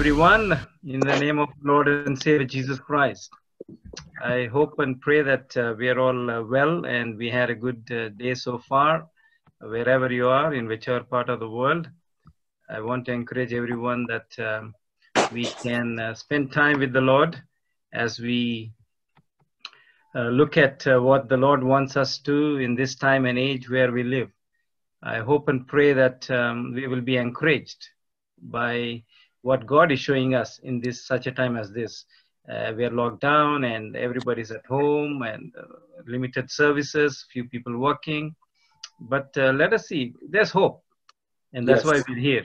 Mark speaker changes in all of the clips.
Speaker 1: Everyone in the name of Lord and Savior Jesus Christ. I hope and pray that uh, we are all uh, well and we had a good uh, day so far, wherever you are, in whichever part of the world. I want to encourage everyone that um, we can uh, spend time with the Lord as we uh, look at uh, what the Lord wants us to in this time and age where we live. I hope and pray that um, we will be encouraged by what God is showing us in this such a time as this. Uh, we are locked down and everybody's at home and uh, limited services, few people working. But uh, let us see, there's hope. And that's
Speaker 2: Yes.
Speaker 1: why we're here.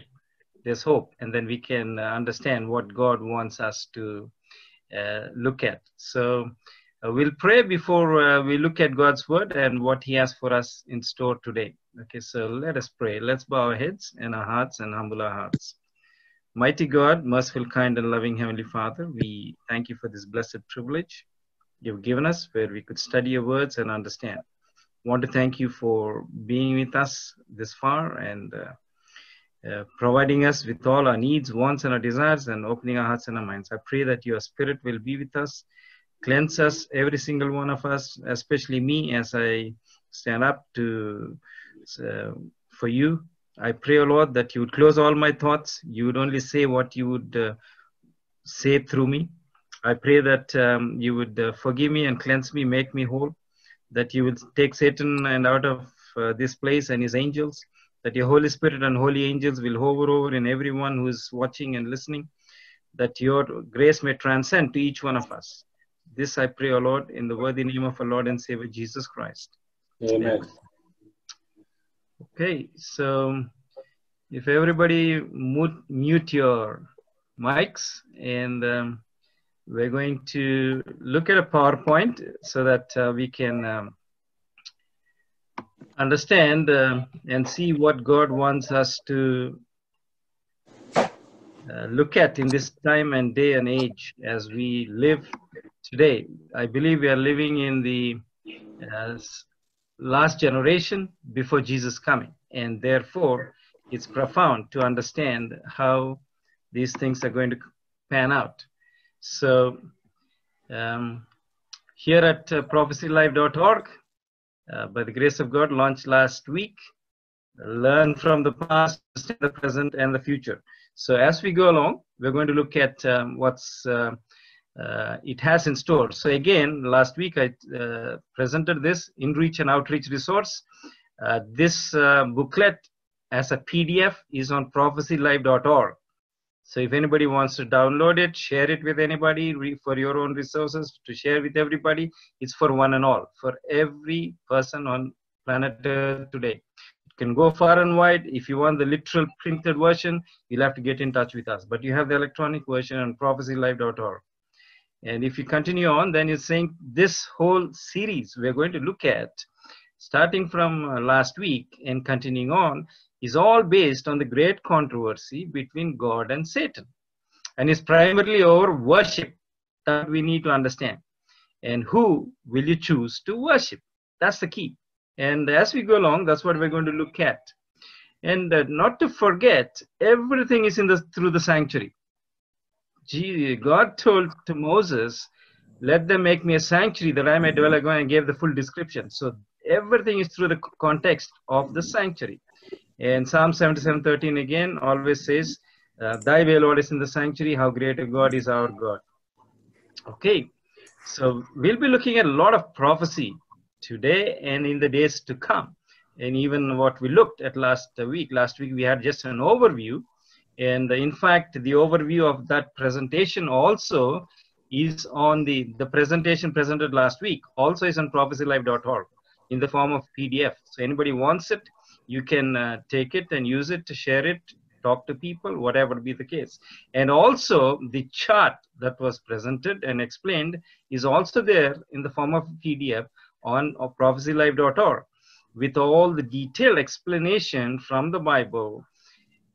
Speaker 1: There's hope. And then we can uh, understand what God wants us to uh, look at. So uh, we'll pray before uh, we look at God's word and what He has for us in store today. Okay, so let us pray. Let's bow our heads and our hearts and humble our hearts. Mighty God, merciful, kind, and loving Heavenly Father, we thank you for this blessed privilege you've given us where we could study your words and understand. Want to thank you for being with us this far and uh, uh, providing us with all our needs, wants, and our desires, and opening our hearts and our minds. I pray that your Spirit will be with us, cleanse us, every single one of us, especially me, as I stand up to uh, for you I pray, O Lord, that you would close all my thoughts. You would only say what you would uh, say through me. I pray that um, you would uh, forgive me and cleanse me, make me whole. That you would take Satan and out of uh, this place and his angels. That your Holy Spirit and holy angels will hover over in everyone who is watching and listening. That your grace may transcend to each one of us. This I pray, O Lord, in the worthy name of our Lord and Savior Jesus Christ.
Speaker 2: Amen.
Speaker 1: Okay, so if everybody mute, mute your mics and um, we're going to look at a PowerPoint so that uh, we can um, understand uh, and see what God wants us to uh, look at in this time and day and age as we live today. I believe we are living in the uh, last generation before Jesus coming, and therefore it's profound to understand how these things are going to pan out. So um, here at uh, prophecylive.org, uh, by the grace of God, launched last week. Learn from the past, the present, and the future. So as we go along, we're going to look at um, what's uh, uh, it has in store. So again, last week I uh, presented this in-reach and outreach resource. Uh, this uh, booklet as a PDF is on prophecylive.org. So if anybody wants to download it, share it with anybody for your own resources to share with everybody, it's for one and all, for every person on planet Earth today. It can go far and wide. If you want the literal printed version, you'll have to get in touch with us. But you have the electronic version on prophecylive.org. And if you continue on, then you're saying this whole series we're going to look at, starting from uh, last week and continuing on, is all based on the great controversy between God and Satan. And is primarily over worship that we need to understand. And who will you choose to worship? That's the key. And as we go along, that's what we're going to look at. And uh, not to forget, everything is in the through the sanctuary. God told to Moses, let them make me a sanctuary that I may dwell again and gave the full description. So everything is through the context of the sanctuary. And Psalm 77:13 again always says, uh, Thy way, Lord, is in the sanctuary. How great a God is our God. Okay, so we'll be looking at a lot of prophecy today and in the days to come. And even what we looked at last week. Last week we had just an overview. And in fact, the overview of that presentation also is on the, the presentation presented last week, also is on prophecylive.org in the form of PDF. So anybody wants it, you can uh, take it and use it to share it, talk to people, whatever be the case. And also the chart that was presented and explained is also there in the form of PDF on prophecylive.org with all the detailed explanation from the Bible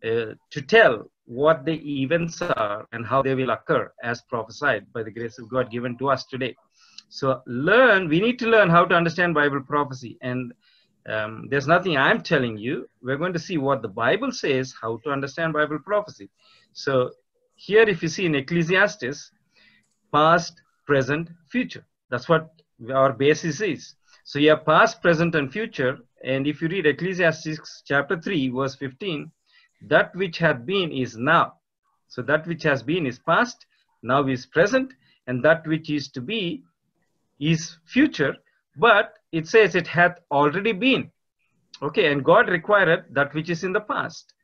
Speaker 1: uh, to tell what the events are and how they will occur as prophesied by the grace of God given to us today. So learn, we need to learn how to understand Bible prophecy. And um, there's nothing I'm telling you. We're going to see what the Bible says, how to understand Bible prophecy. So here, if you see in Ecclesiastes, past, present, future. That's what our basis is. So you have past, present, and future. And if you read Ecclesiastes chapter 3, verse 15, that which had been is now. So that which has been is past, now is present, and that which is to be is future. But it says it hath already been. Okay, and God required that which is in the past.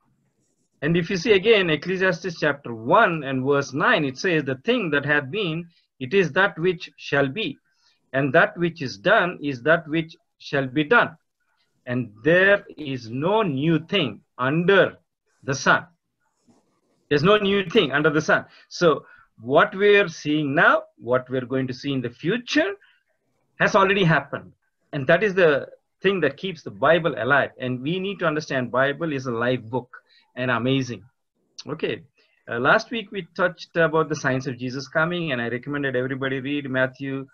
Speaker 1: And if you see again Ecclesiastes chapter 1 and verse 9, it says, The thing that hath been, it is that which shall be. And that which is done is that which shall be done. And there is no new thing under the sun. There's no new thing under the sun. So, what we're seeing now, what we're going to see in the future, has already happened. And that is the thing that keeps the Bible alive. And we need to understand Bible is a live book and amazing. Okay. Uh, last week we touched about the signs of Jesus coming, and I recommended everybody read Matthew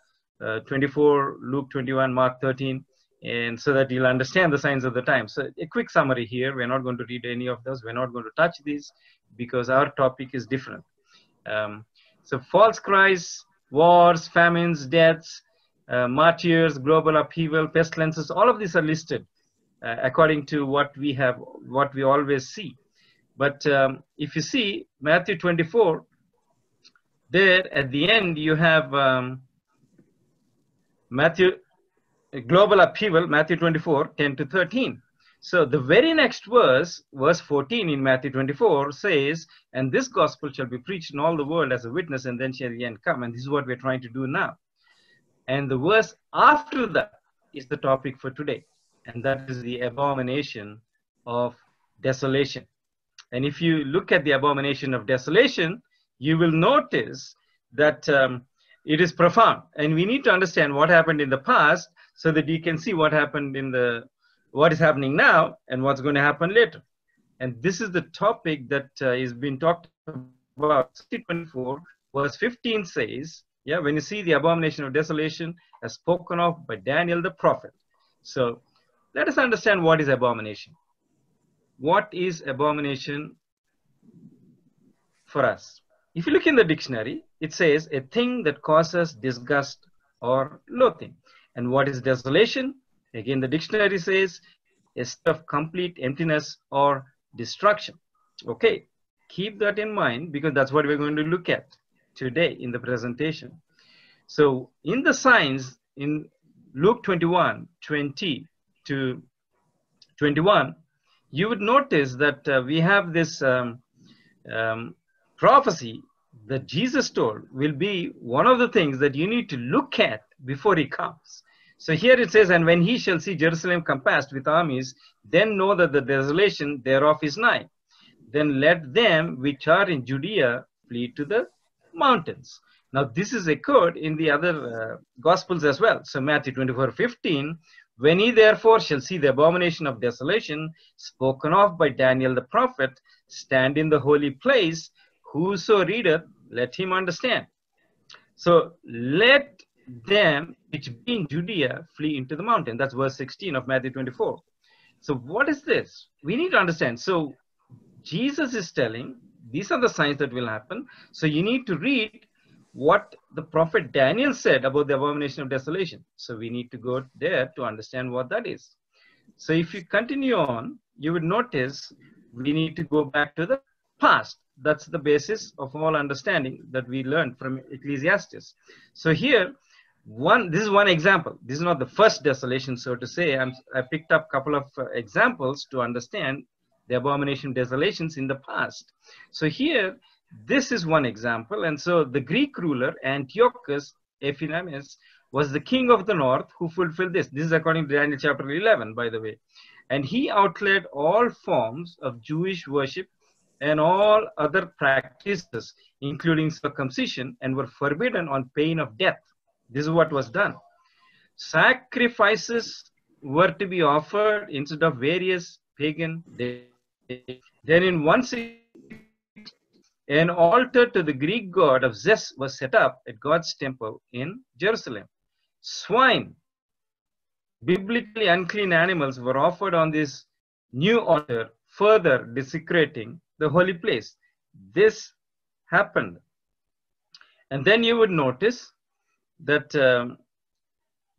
Speaker 1: uh, 24, Luke 21, Mark 13, and so that you'll understand the signs of the time. So, a quick summary here. We're not going to read any of those. We're not going to touch these because our topic is different. Um, so, false Christs, wars, famines, deaths, uh, martyrs, global upheaval, pestilences, all of these are listed uh, according to what we have, what we always see. But um, if you see Matthew 24, there at the end you have um, Matthew global upheaval, Matthew 24, 10 to 13. So the very next verse, verse 14 in Matthew 24 says, and this gospel shall be preached in all the world as a witness, and then shall the end come. And this is what we're trying to do now. And the verse after that is the topic for today, and that is the abomination of desolation. And if you look at the abomination of desolation, you will notice that um, it is profound. And we need to understand what happened in the past so that you can see what happened in the what is happening now and what's going to happen later. And this is the topic that uh, is being talked about. 24 verse 15 says, yeah, when you see the abomination of desolation as spoken of by Daniel the prophet. So let us understand what is abomination what is abomination for us? If you look in the dictionary, it says a thing that causes disgust or loathing. And what is desolation? Again, the dictionary says a state of complete emptiness or destruction. Okay, keep that in mind because that's what we're going to look at today in the presentation. So, in the signs in Luke 21 20 to 21, you would notice that uh, we have this um, um, prophecy that Jesus told will be one of the things that you need to look at before he comes. So here it says, And when he shall see Jerusalem compassed with armies, then know that the desolation thereof is nigh. Then let them which are in Judea flee to the mountains. Now, this is echoed in the other uh, Gospels as well. So, Matthew 24 15 when he therefore shall see the abomination of desolation spoken of by Daniel the prophet stand in the holy place, whoso readeth, let him understand. So let them which be in Judea flee into the mountain. That's verse 16 of Matthew 24. So what is this? We need to understand. So Jesus is telling these are the signs that will happen. So you need to read what the prophet Daniel said about the abomination of desolation. So we need to go there to understand what that is. So if you continue on, you would notice we need to go back to the past. That's the basis of all understanding that we learned from Ecclesiastes. So here, one this is one example. This is not the first desolation, so to say. I'm, I picked up a couple of uh, examples to understand the abomination desolations in the past. So here this is one example. And so the Greek ruler Antiochus Epiphanes was the king of the north who fulfilled this. This is according to Daniel chapter 11, by the way. And he outlawed all forms of Jewish worship and all other practices, including circumcision, and were forbidden on pain of death. This is what was done. Sacrifices were to be offered instead of various pagan days. Then in 160 an altar to the Greek god of Zeus was set up at God's temple in Jerusalem. Swine, biblically unclean animals, were offered on this new altar, further desecrating the holy place. this happened. And then you would notice that um,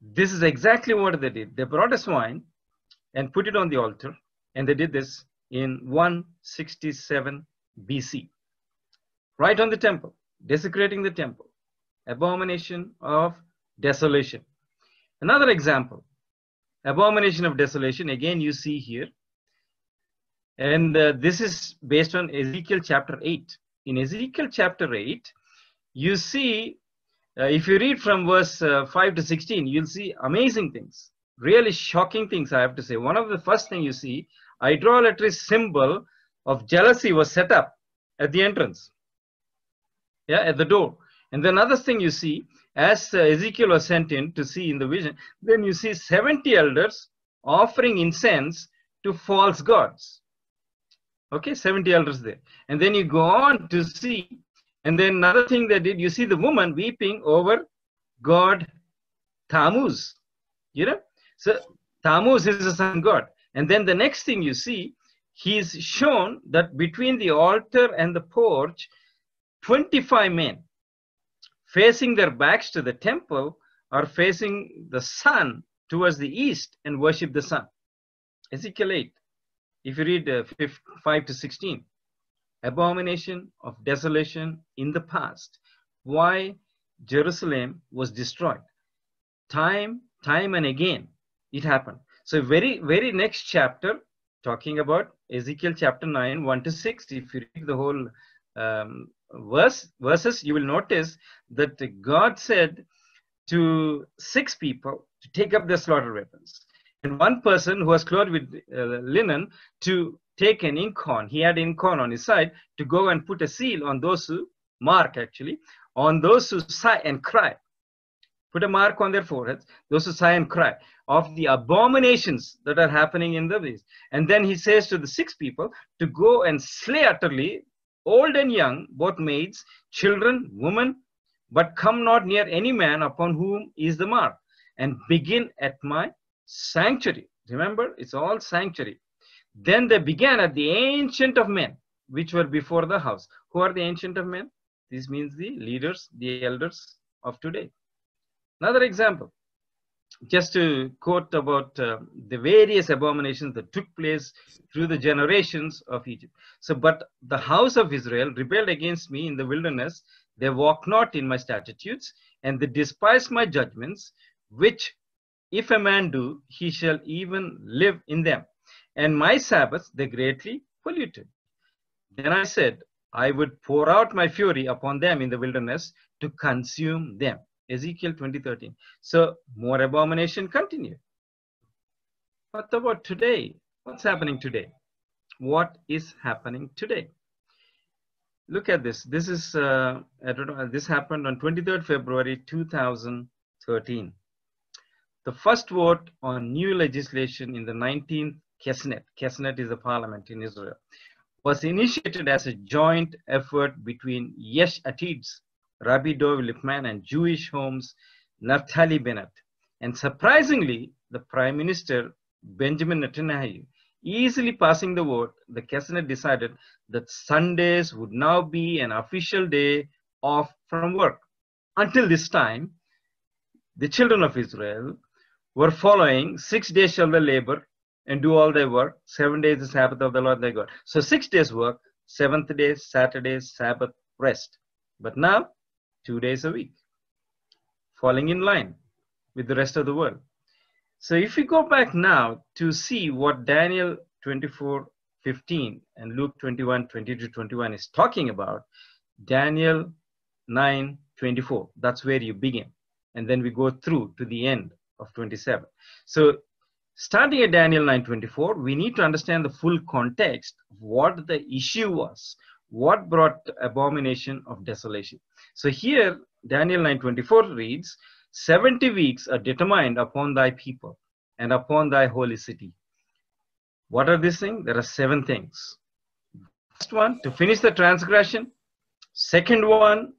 Speaker 1: this is exactly what they did. They brought a swine and put it on the altar, and they did this in 167 BC, right on the temple, desecrating the temple, abomination of desolation. Another example, abomination of desolation, again you see here, and uh, this is based on Ezekiel chapter 8. In Ezekiel chapter 8, you see, uh, if you read from verse uh, 5 to 16, you'll see amazing things, really shocking things, I have to say. One of the first thing you see, idolatry symbol of jealousy was set up at the entrance, yeah, at the door. And then another thing you see, as uh, Ezekiel was sent in to see in the vision, then you see 70 elders offering incense to false gods. Okay, 70 elders there. And then you go on to see, and then another thing they did, you see the woman weeping over God Tammuz. You know? So Tammuz is the sun god. And then the next thing you see, he's shown that between the altar and the porch, 25 men facing their backs to the temple are facing the sun towards the east and worship the sun. Ezekiel 8 if you read uh, 5 to 16 abomination of desolation in the past. Why jerusalem was destroyed? Time time and again it happened. So very very next chapter talking about ezekiel chapter 9 1 to 6 if you read the whole um, verse verses you will notice that god said to six people to take up their slaughter weapons. And one person who was clothed with uh, linen to take an. He had inkhorn on his side to go and put a seal on those who mark actually on those who sigh and cry. Put a mark on their foreheads, those who sigh and cry of the abominations that are happening in the ways. And then he says to the six people to go and slay utterly old and young, both maids, children, women, but come not near any man upon whom is the mark, and begin at my sanctuary. Remember, it's all sanctuary. Then they began at the ancient of men, which were before the house. Who are the ancient of men? This means the leaders, the elders of today. Another example, just to quote about uh, the various abominations that took place through the generations of Egypt. So, but the house of Israel rebelled against me in the wilderness. They walked not in my statutes, and they despised my judgments, which if a man do, he shall even live in them. And my Sabbaths they greatly polluted. Then I said, I would pour out my fury upon them in the wilderness to consume them. Ezekiel 2013. So more abomination continued. But what about today? What's happening today? What is happening today? Look at this. This is uh, know. This happened on 23rd February 2013. The first vote on new legislation in the 19th Knesset, Knesset is a parliament in Israel, was initiated as a joint effort between Yesh Atid's Rabbi Dov Lipman and Jewish Home's Naftali Bennett. And surprisingly, the Prime Minister Benjamin Netanyahu easily passing the vote, the Knesset decided that Sundays would now be an official day off from work. Until this time, the children of Israel were following six day they labor and do all their work. Seven days the Sabbath of the Lord their God. So six days work, seventh day, Saturday, Sabbath, rest. But now, two days a week, falling in line with the rest of the world. So if we go back now to see what Daniel 24, 15 and Luke 21, 22, 21 is talking about, Daniel 9, 24, that's where you begin. And then we go through to the end of 27. So starting at Daniel 9:24, we need to understand the full context of what the issue was, what brought abomination of desolation. So here Daniel 9:24 reads, 70 weeks are determined upon thy people and upon thy holy city. What are these things? There are seven things. First one, to finish the transgression. Second one,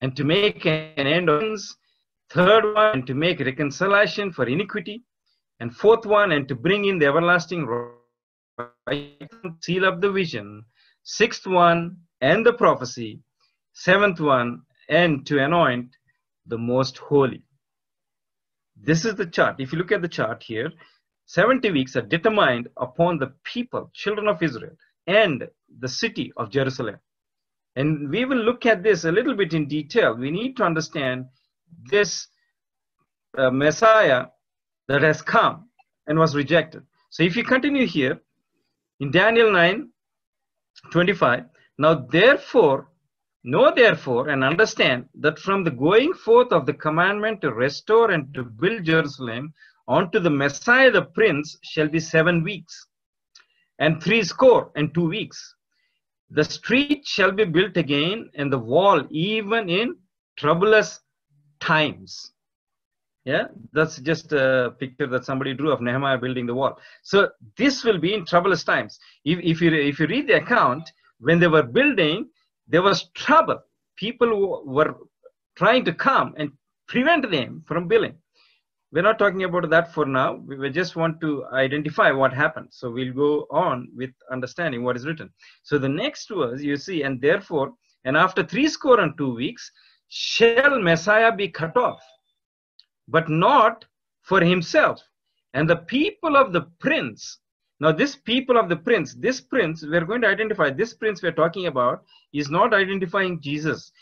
Speaker 1: and to make an end of things. Third one, and to make reconciliation for iniquity. And fourth one, and to bring in the everlasting seal of the vision. Sixth one, and the prophecy. Seventh one, and to anoint the most holy. This is the chart. If you look at the chart here, 70 weeks are determined upon the people, children of Israel, and the city of Jerusalem. And we will look at this a little bit in detail. We need to understand this uh, Messiah that has come and was rejected. So if you continue here, in Daniel 9 25, now therefore, know therefore and understand that from the going forth of the commandment to restore and to build Jerusalem unto the Messiah the Prince shall be seven weeks, and three score and two weeks. The street shall be built again, and the wall even in troublous times. Yeah, that's just a picture that somebody drew of Nehemiah building the wall. So this will be in troublous times. If, if you if you read the account, when they were building, there was trouble. People were trying to come and prevent them from building. We're not talking about that for now. We just want to identify what happened. So we'll go on with understanding what is written. So the next verse you see, and therefore, and after three score and two weeks, shall Messiah be cut off but not for himself. And the people of the prince, now this people of the prince, this prince, we're going to identify, this prince we're talking about is not identifying Jesus.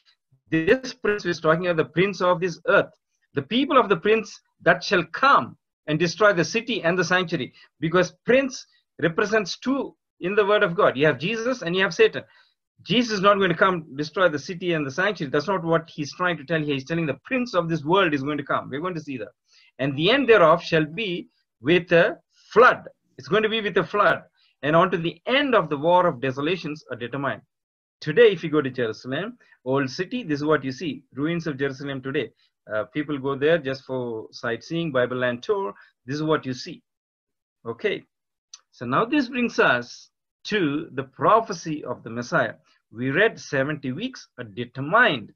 Speaker 1: This prince is talking about the prince of this earth. The people of the prince that shall come and destroy the city and the sanctuary. Because prince represents two in the word of God. You have Jesus and you have Satan. Jesus is not going to come destroy the city and the sanctuary. That's not what he's trying to tell here. He's telling the prince of this world is going to come. We're going to see that. And the end thereof shall be with a flood. It's going to be with a flood. And on to the end of the war of desolations are determined. Today, if you go to Jerusalem, old city, this is what you see. Ruins of Jerusalem today. Uh, people go there just for sightseeing, Bible land tour. This is what you see. Okay. So now this brings us to the prophecy of the Messiah. We read 70 weeks are determined.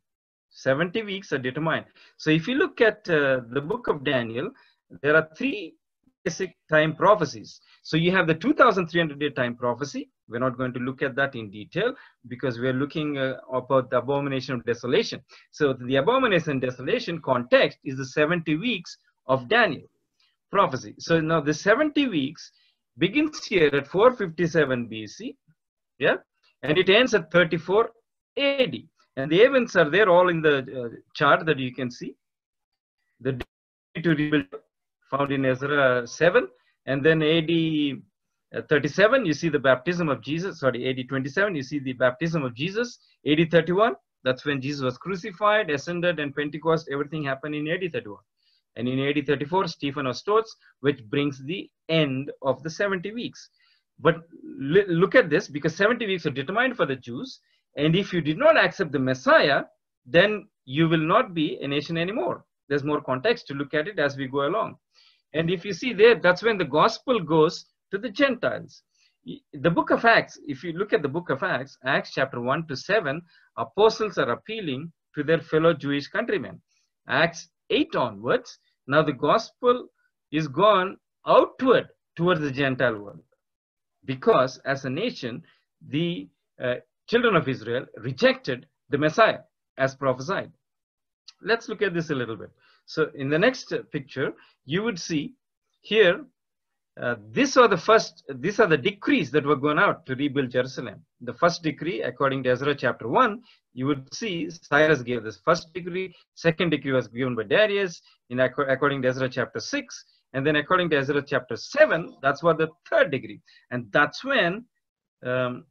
Speaker 1: 70 weeks are determined. So if you look at uh, the book of Daniel, there are three basic time prophecies. So you have the 2300 day time prophecy. We're not going to look at that in detail because we're looking uh, about the abomination of desolation. So the abomination desolation context is the 70 weeks of Daniel prophecy. So now the 70 weeks begins here at 457 BC, yeah, and it ends at 34 AD. And the events are there all in the uh, chart that you can see. The to rebuild found in Ezra 7, and then AD uh, 37, you see the baptism of Jesus. Sorry, AD 27, you see the baptism of Jesus. AD 31, that's when Jesus was crucified, ascended, and Pentecost. Everything happened in AD 31. And in AD 34, Stephen was torched, which brings the end of the 70 weeks. But look at this, because 70 weeks are determined for the Jews. And if you did not accept the Messiah, then you will not be a nation anymore. There's more context to look at it as we go along. And if you see there, that's when the gospel goes to the Gentiles. The book of Acts, if you look at the book of Acts, Acts chapter 1 to 7, apostles are appealing to their fellow Jewish countrymen. Acts 8 onwards, now the gospel is gone outward towards the Gentile world. Because as a nation, the uh, children of Israel rejected the Messiah as prophesied. Let's look at this a little bit. So in the next picture, you would see here, uh, these are the first, these are the decrees that were going out to rebuild Jerusalem. The first decree, according to Ezra chapter 1, you would see Cyrus gave this first decree, second decree was given by Darius, in according to Ezra chapter 6, and then according to Ezra chapter 7, that's what the third decree. And that's when um,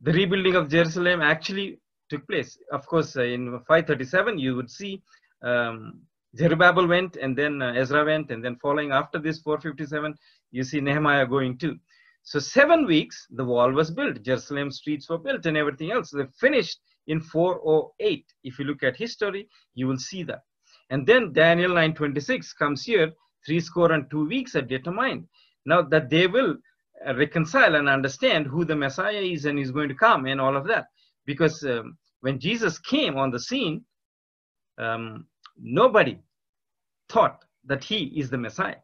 Speaker 1: the rebuilding of Jerusalem actually took place. Of course, uh, in 537, you would see um, Zerubbabel went, and then uh, Ezra went, and then following after this 457, you see Nehemiah going too. So seven weeks, the wall was built, Jerusalem streets were built, and everything else. They finished in 408. If you look at history, you will see that. And then Daniel 9:26 comes here. Three score and two weeks are determined. Now that they will uh, reconcile and understand who the Messiah is and is going to come and all of that. Because um, when Jesus came on the scene, um, nobody thought that he is the Messiah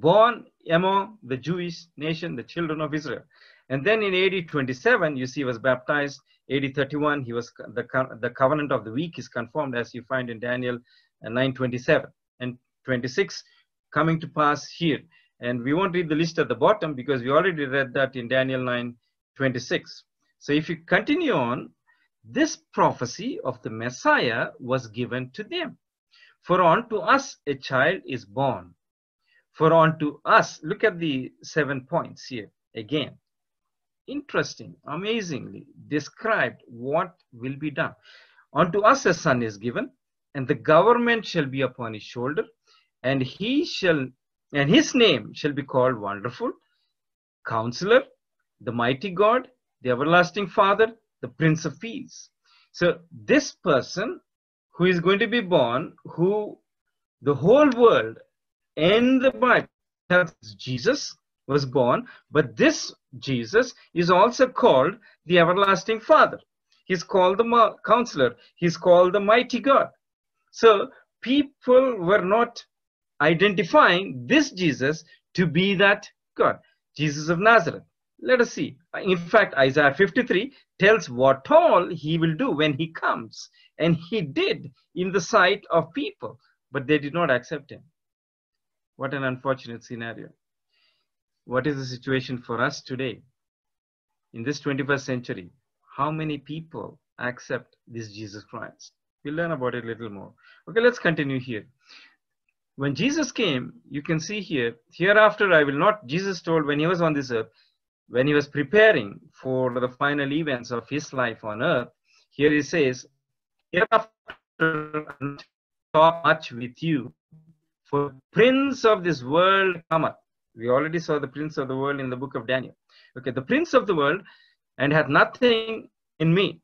Speaker 1: born among the Jewish nation, the children of Israel. And then in AD 27, you see, he was baptized. AD 31, he was the, the covenant of the week is confirmed as you find in Daniel uh, 9:27 and 26 coming to pass here. And we won't read the list at the bottom because we already read that in Daniel 9:26. So if you continue on, this prophecy of the Messiah was given to them. For unto us a child is born. For unto us, look at the seven points here again. Interesting, amazingly described what will be done. Unto us a son is given, and the government shall be upon his shoulder, and he shall, and his name shall be called Wonderful, Counselor, the Mighty God, the Everlasting Father, the Prince of Peace. So this person who is going to be born, who the whole world and the Bible Jesus was born, but this Jesus is also called the everlasting Father. He's called the counselor. He's called the mighty God. So people were not identifying this Jesus to be that God, Jesus of Nazareth. Let us see. In fact, Isaiah 53 tells what all he will do when he comes. And he did in the sight of people, but they did not accept him. What an unfortunate scenario. What is the situation for us today? In this 21st century, how many people accept this Jesus Christ? We'll learn about it a little more. Okay, let's continue here. When Jesus came, you can see here, hereafter I will not, Jesus told when he was on this earth, when he was preparing for the final events of his life on earth, here he says, Hereafter talk much with you, for prince of this world cometh. We already saw the prince of the world in the book of Daniel. Okay, the prince of the world and hath nothing in me.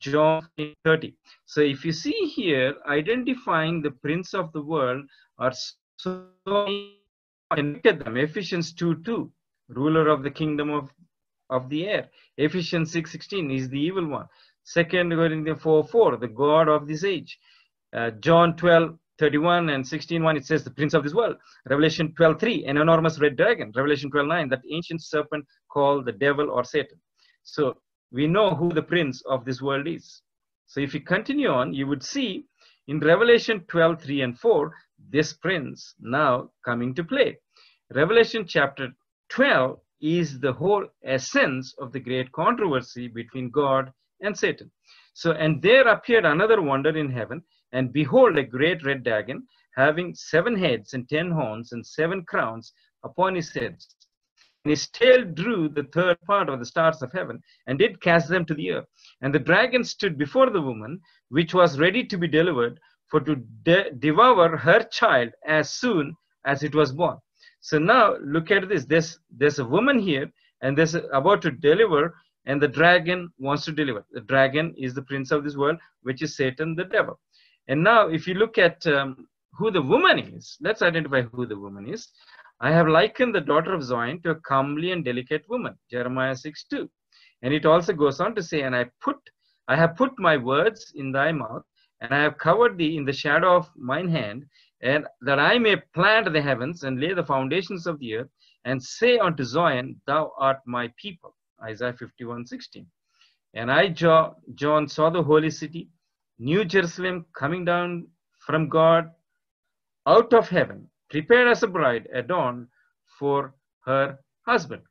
Speaker 1: John 30. So if you see here, identifying the prince of the world are so at them, Ephesians 2 2 ruler of the kingdom of, of the air. Ephesians 6.16 is the evil one. Second Corinthians 4, 4, the God of this age. Uh, John 12, 31 and 16, 1, it says the prince of this world. Revelation 12, 3, an enormous red dragon. Revelation 12, 9, that ancient serpent called the devil or Satan. So we know who the prince of this world is. So if you continue on, you would see in Revelation 12, 3 and 4, this prince now coming to play. Revelation chapter 12 is the whole essence of the great controversy between God and Satan. So, and there appeared another wonder in heaven, and behold, a great red dragon, having seven heads and ten horns and seven crowns upon his heads. And his tail drew the third part of the stars of heaven, and did cast them to the earth. And the dragon stood before the woman, which was ready to be delivered, for to de devour her child as soon as it was born. So now look at this. There's, there's a woman here and there's about to deliver and the dragon wants to deliver. The dragon is the prince of this world, which is Satan, the devil. And now if you look at um, who the woman is, let's identify who the woman is. I have likened the daughter of Zion to a comely and delicate woman, Jeremiah 6 2. And it also goes on to say, and I put, I have put my words in thy mouth, and I have covered thee in the shadow of mine hand, and that I may plant the heavens and lay the foundations of the earth, and say unto Zion, Thou art my people. Isaiah 51 16. And I, John, saw the holy city, New Jerusalem, coming down from God out of heaven, prepared as a bride adorned for her husband.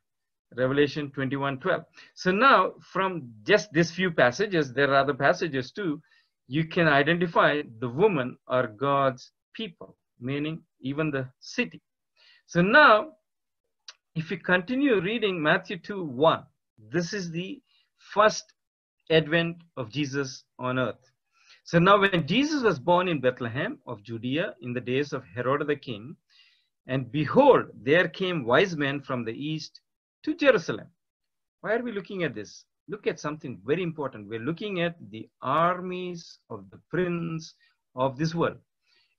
Speaker 1: Revelation 21 12. So now, from just these few passages, there are other passages too, you can identify the woman or God's people, meaning even the city. So now, if you continue reading Matthew 2 1, this is the first advent of Jesus on earth. So now, when Jesus was born in Bethlehem of Judea in the days of Herod the king, and behold, there came wise men from the east to Jerusalem. Why are we looking at this? Look at something very important. We're looking at the armies of the prince of this world.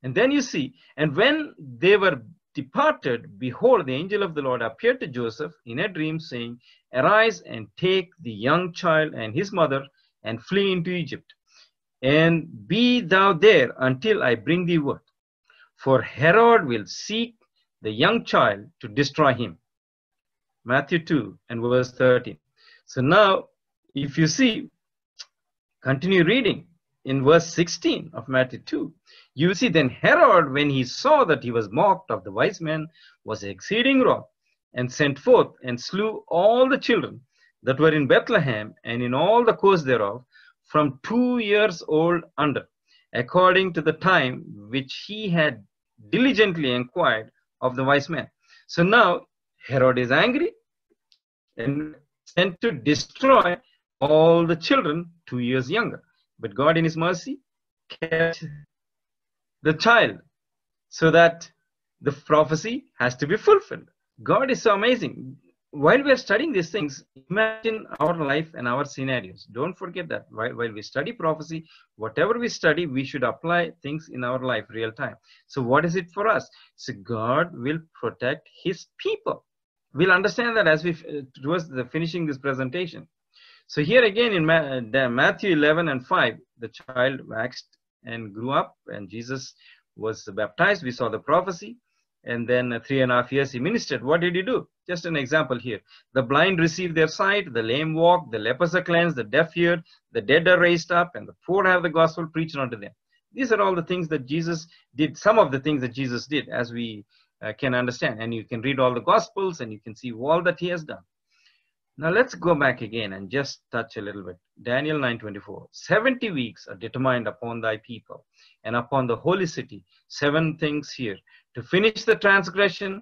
Speaker 1: And then you see, and when they were departed, behold, the angel of the Lord appeared to Joseph in a dream, saying, Arise and take the young child and his mother and flee into Egypt. And be thou there until I bring thee word. For Herod will seek the young child to destroy him. Matthew 2 and verse 13. So now, if you see, continue reading in verse 16 of Matthew 2, you see, then Herod, when he saw that he was mocked of the wise men, was exceeding wroth, and sent forth and slew all the children that were in Bethlehem and in all the coasts thereof, from two years old under, according to the time which he had diligently inquired of the wise men. So now Herod is angry and sent to destroy all the children two years younger. But God, in His mercy, kept the child so that the prophecy has to be fulfilled. God is so amazing. While we are studying these things, imagine our life and our scenarios. Don't forget that while, while we study prophecy, whatever we study, we should apply things in our life real time. So, what is it for us? So, God will protect His people. We'll understand that as we uh, towards the finishing this presentation. So here again in Matthew 11 and 5, the child waxed and grew up, and Jesus was baptized. We saw the prophecy. And then three and a half years he ministered. What did he do? Just an example here. The blind received their sight, the lame walk, the lepers are cleansed, the deaf heard, the dead are raised up, and the poor have the gospel preached unto them. These are all the things that Jesus did, some of the things that Jesus did, as we uh, can understand. And you can read all the gospels and you can see all that he has done. Now let's go back again and just touch a little bit. Daniel 9:24. 70 weeks are determined upon thy people and upon the holy city. Seven things here to finish the transgression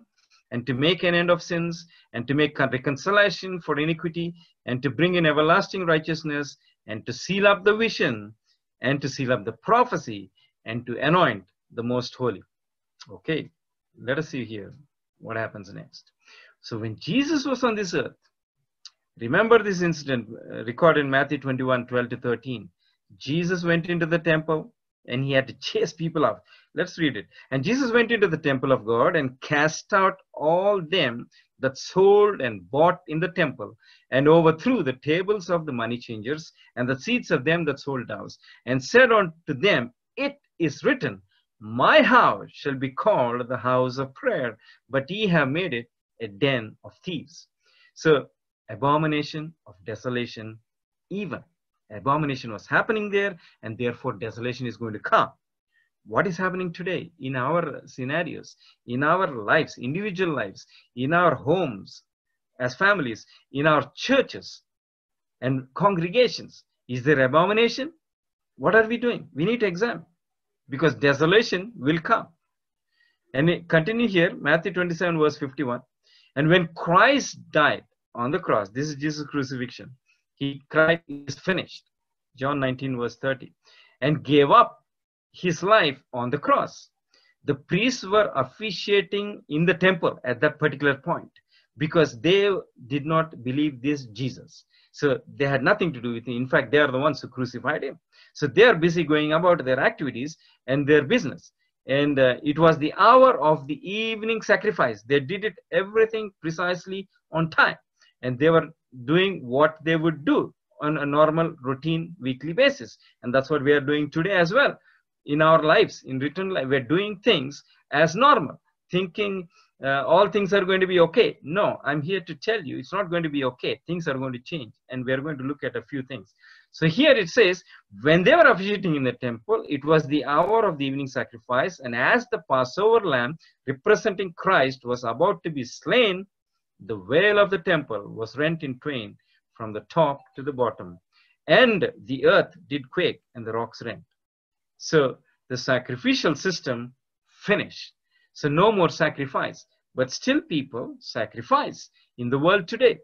Speaker 1: and to make an end of sins and to make reconciliation for iniquity and to bring in everlasting righteousness and to seal up the vision and to seal up the prophecy and to anoint the most holy. Okay, let us see here what happens next. So when Jesus was on this earth, Remember this incident uh, recorded in Matthew 21 12 to 13. Jesus went into the temple and he had to chase people out. Let's read it. And Jesus went into the temple of God and cast out all them that sold and bought in the temple, and overthrew the tables of the money changers and the seats of them that sold doves, and said unto them, It is written, My house shall be called the house of prayer, but ye have made it a den of thieves. So abomination of desolation even abomination was happening there and therefore desolation is going to come. What is happening today in our scenarios in our lives individual lives in our homes as families in our churches and congregations? Is there abomination? What are we doing? We need to examine because desolation will come. And continue here matthew 27 verse 51 and when christ died on the cross. This is Jesus' crucifixion. He cried, It is finished. John 19, verse 30. And gave up his life on the cross. The priests were officiating in the temple at that particular point because they did not believe this Jesus. So they had nothing to do with him. In fact, they are the ones who crucified him. So they are busy going about their activities and their business. And uh, it was the hour of the evening sacrifice. They did it everything precisely on time and they were doing what they would do on a normal routine weekly basis. And that's what we are doing today as well. In our lives in written life we're doing things as normal thinking uh, all things are going to be okay. No i'm here to tell you it's not going to be okay. Things are going to change and we're going to look at a few things. So here it says when they were officiating in the temple it was the hour of the evening sacrifice and as the passover lamb representing christ was about to be slain the veil of the temple was rent in twain from the top to the bottom, and the earth did quake and the rocks rent. So the sacrificial system finished. So no more sacrifice. But still people sacrifice in the world today.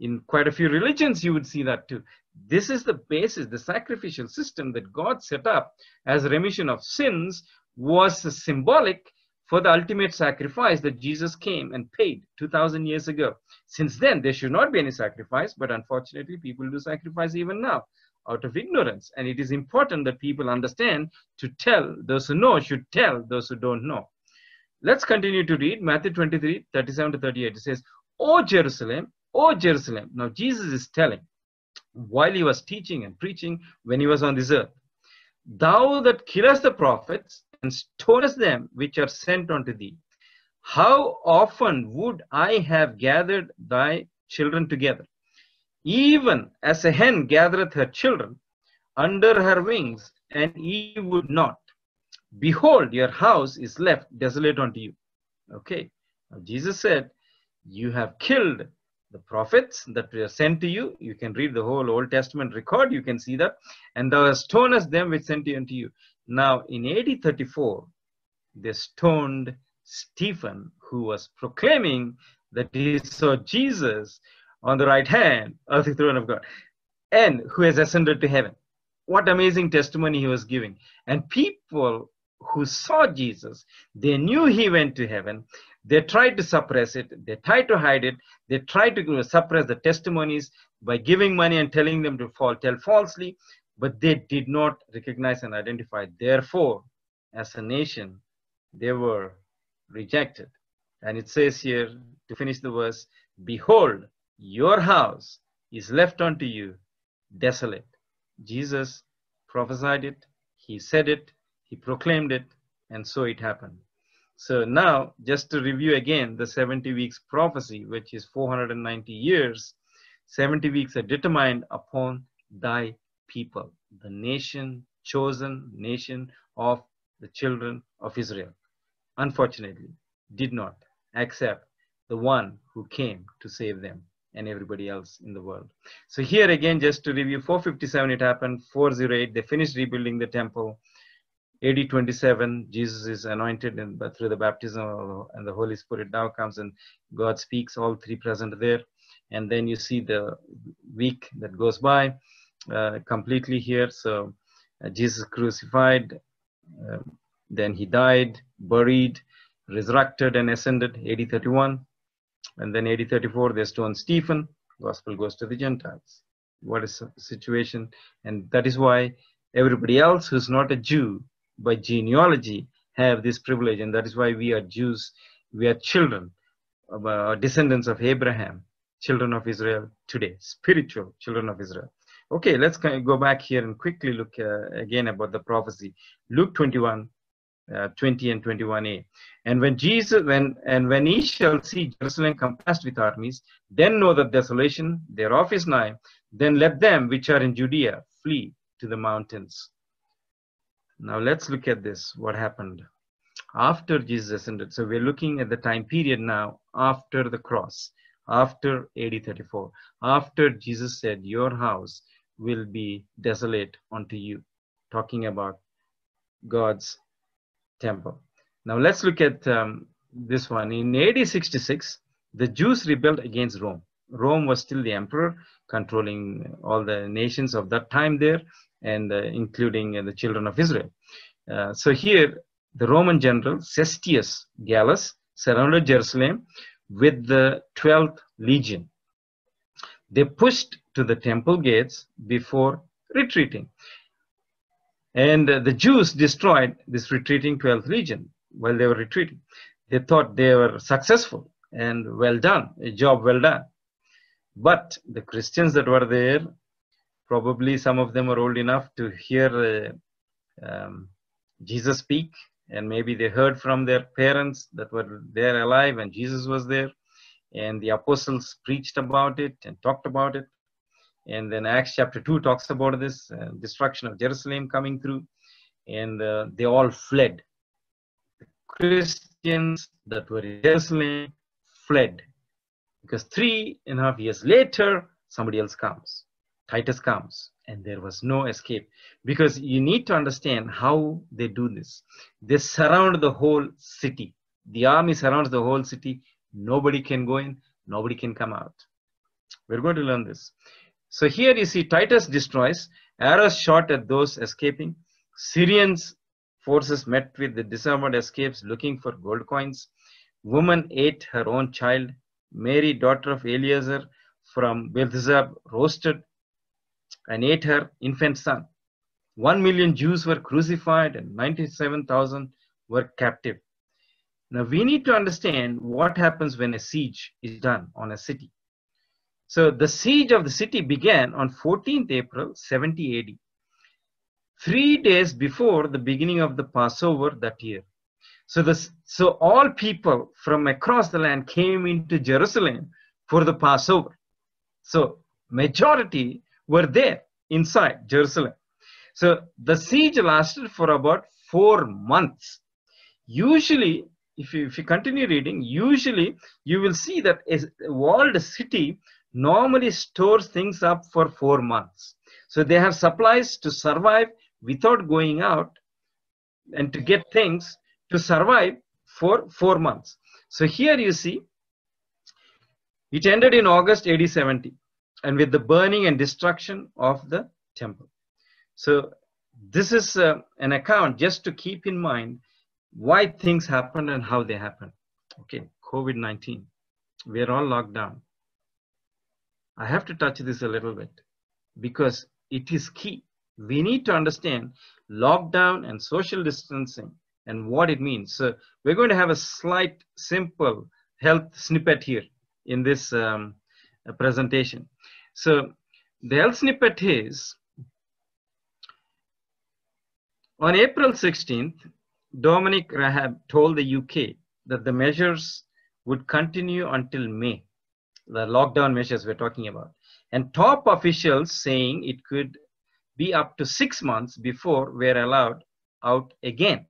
Speaker 1: In quite a few religions, you would see that too. This is the basis, the sacrificial system that God set up as remission of sins was a symbolic for the ultimate sacrifice that Jesus came and paid 2000 years ago. Since then, there should not be any sacrifice, but unfortunately, people do sacrifice even now out of ignorance. And it is important that people understand to tell those who know should tell those who don't know. Let's continue to read Matthew 23 37 to 38. It says, O Jerusalem, O Jerusalem. Now, Jesus is telling while he was teaching and preaching when he was on this earth, Thou that killest the prophets and stonest them which are sent unto thee. how often would I have gathered thy children together, even as a hen gathereth her children under her wings, and ye would not. Behold, your house is left desolate unto you. Okay. Now, Jesus said, You have killed the prophets that were sent to you. You can read the whole Old Testament record, you can see that. And thou hast stoned them which sent you unto you. Now, in AD 34, they stoned Stephen, who was proclaiming that he saw Jesus on the right hand of the throne of God and who has ascended to heaven. What amazing testimony he was giving. And people who saw Jesus, they knew he went to heaven. They tried to suppress it. They tried to hide it. They tried to suppress the testimonies by giving money and telling them to fall, tell falsely, but they did not recognize and identify. Therefore, as a nation, they were rejected. And it says here, to finish the verse, Behold, your house is left unto you desolate. Jesus prophesied it, he said it, he proclaimed it, and so it happened. So now, just to review again the 70 weeks prophecy, which is 490 years, 70 weeks are determined upon thy people, the nation, chosen nation of the children of Israel. Unfortunately, did not accept the one who came to save them and everybody else in the world. So here again, just to review, 457 it happened, 408 they finished rebuilding the temple. AD 27, Jesus is anointed and through the baptism and the Holy Spirit now comes and God speaks, all three present there. And then you see the week that goes by completely here. So uh, Jesus crucified, uh, then he died, buried, resurrected, and ascended. AD 31. And then AD 34, they stone Stephen. Gospel goes to the Gentiles. What is the situation? And that is why everybody else who's not a Jew by genealogy have this privilege. And that is why we are Jews. We are children, uh, descendants of Abraham, children of Israel today, spiritual children of Israel. Okay, let's go back here and quickly look uh, again about the prophecy. Luke 21, uh, 20 and 21a. And when Jesus, when and when he shall see Jerusalem compassed with armies, then know that desolation thereof is nigh. Then let them which are in Judea flee to the mountains. Now let's look at this. What happened after Jesus ascended? So we're looking at the time period now after the cross, after AD 34, after Jesus said, "Your house will be desolate unto you," talking about God's temple. Now let's look at um, this one. In AD 66, the Jews rebelled against Rome. Rome was still the emperor, controlling all the nations of that time there, and uh, including uh, the children of Israel. Uh, so here, the Roman general Cestius Gallus surrounded Jerusalem with the 12th legion. They pushed to the temple gates before retreating. And uh, the Jews destroyed this retreating 12th legion while they were retreating. They thought they were successful and well done, a job well done. But the Christians that were there, probably some of them were old enough to hear uh, um, Jesus speak, and maybe they heard from their parents that were there alive and Jesus was there. And the apostles preached about it and talked about it. And then Acts chapter 2 talks about this uh, destruction of Jerusalem coming through. And uh, they all fled. The Christians that were in Jerusalem fled. Because three and a half years later, somebody else comes. Titus comes. And there was no escape. Because you need to understand how they do this. They surround the whole city. The army surrounds the whole city. Nobody can go in, nobody can come out. We're going to learn this. So here you see Titus destroys, arrows shot at those escaping. Syrians forces met with the disarmed escapes looking for gold coins. Woman ate her own child. Mary, daughter of Eleazar from Bethzab, roasted and ate her infant son. One million Jews were crucified and 97,000 were captive. Now we need to understand what happens when a siege is done on a city. So the siege of the city began on 14th April 70 AD, three days before the beginning of the Passover that year. So this, so all people from across the land came into Jerusalem for the Passover. So majority were there inside Jerusalem. So the siege lasted for about four months. Usually, if you, if you continue reading, usually you will see that a walled city normally stores things up for four months. So they have supplies to survive without going out and to get things to survive for four months. So here you see, it ended in August AD 70 and with the burning and destruction of the temple. So this is uh, an account just to keep in mind why things happen and how they happen. Okay, COVID-19, we are all locked down. I have to touch this a little bit because it is key. We need to understand lockdown and social distancing and what it means. So we're going to have a slight, simple health snippet here in this um, presentation. So the health snippet is on April 16th, Dominic Raab told the UK that the measures would continue until May, the lockdown measures we're talking about. And top officials saying it could be up to six months before we're allowed out again.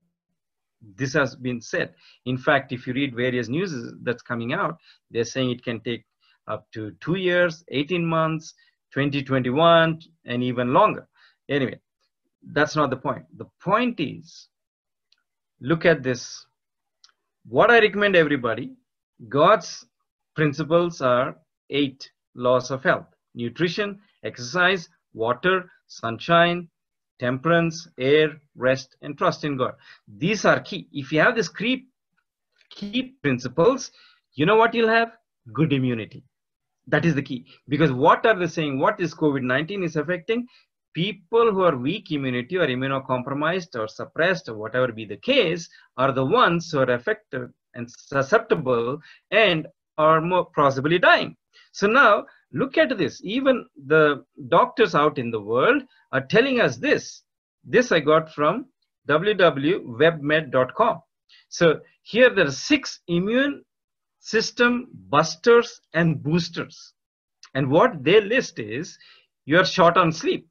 Speaker 1: This has been said. In fact, if you read various news that's coming out, they're saying it can take up to two years, 18 months, 2021, and even longer. Anyway, that's not the point. The point is, look at this. What I recommend everybody, God's principles are eight laws of health. Nutrition, exercise, water, sunshine, temperance, air, rest, and trust in God. These are key. If you have these key, key principles, you know what you'll have? Good immunity. That is the key. Because what are they saying? What is COVID-19 is affecting? People who are weak immunity or immunocompromised or suppressed or whatever be the case are the ones who are affected and susceptible and are more possibly dying. So now look at this. Even the doctors out in the world are telling us this. This I got from www.webmd.com. So here there are six immune system busters and boosters. And what they list is you are short on sleep.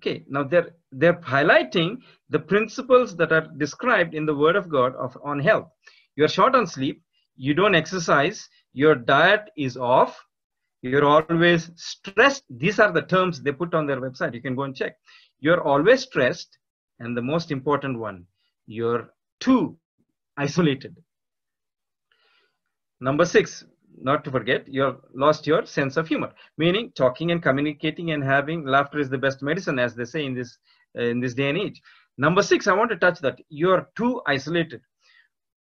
Speaker 1: Okay, now they're they're highlighting the principles that are described in the Word of God of on health. You are short on sleep, you don't exercise, your diet is off, you're always stressed. These are the terms they put on their website. You can go and check. You're always stressed, and the most important one, you're too isolated. Number six, not to forget, you've lost your sense of humor. Meaning, talking and communicating and having laughter is the best medicine, as they say in this uh, in this day and age. Number six, I want to touch that. You're too isolated.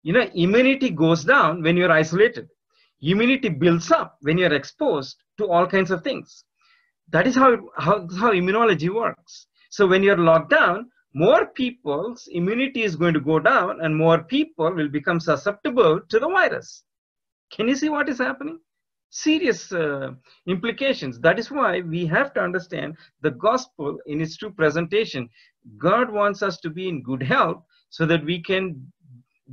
Speaker 1: You know, immunity goes down when you're isolated. Immunity builds up when you're exposed to all kinds of things. That is how, how, how immunology works. So when you're locked down, more people's immunity is going to go down and more people will become susceptible to the virus. Can you see what is happening? Serious uh, implications. That is why we have to understand the gospel in its true presentation. God wants us to be in good health so that we can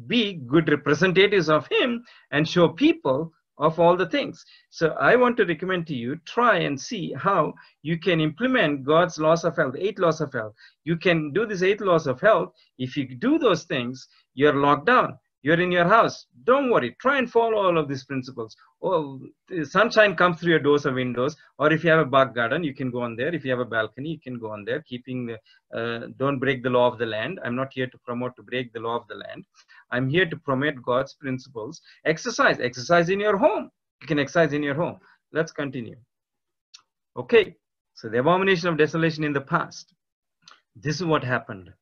Speaker 1: be good representatives of Him and show people of all the things. So I want to recommend to you, try and see how you can implement God's laws of health, eight laws of health. You can do these eight laws of health. If you do those things, you're locked down you're in your house. Don't worry. Try and follow all of these principles. Oh sunshine comes through your doors or windows or if you have a back garden you can go on there. If you have a balcony you can go on there keeping uh, don't break the law of the land. I'm not here to promote to break the law of the land. I'm here to promote god's principles. Exercise. Exercise in your home. You can exercise in your home. Let's continue. Okay. So the abomination of desolation in the past. This is what happened.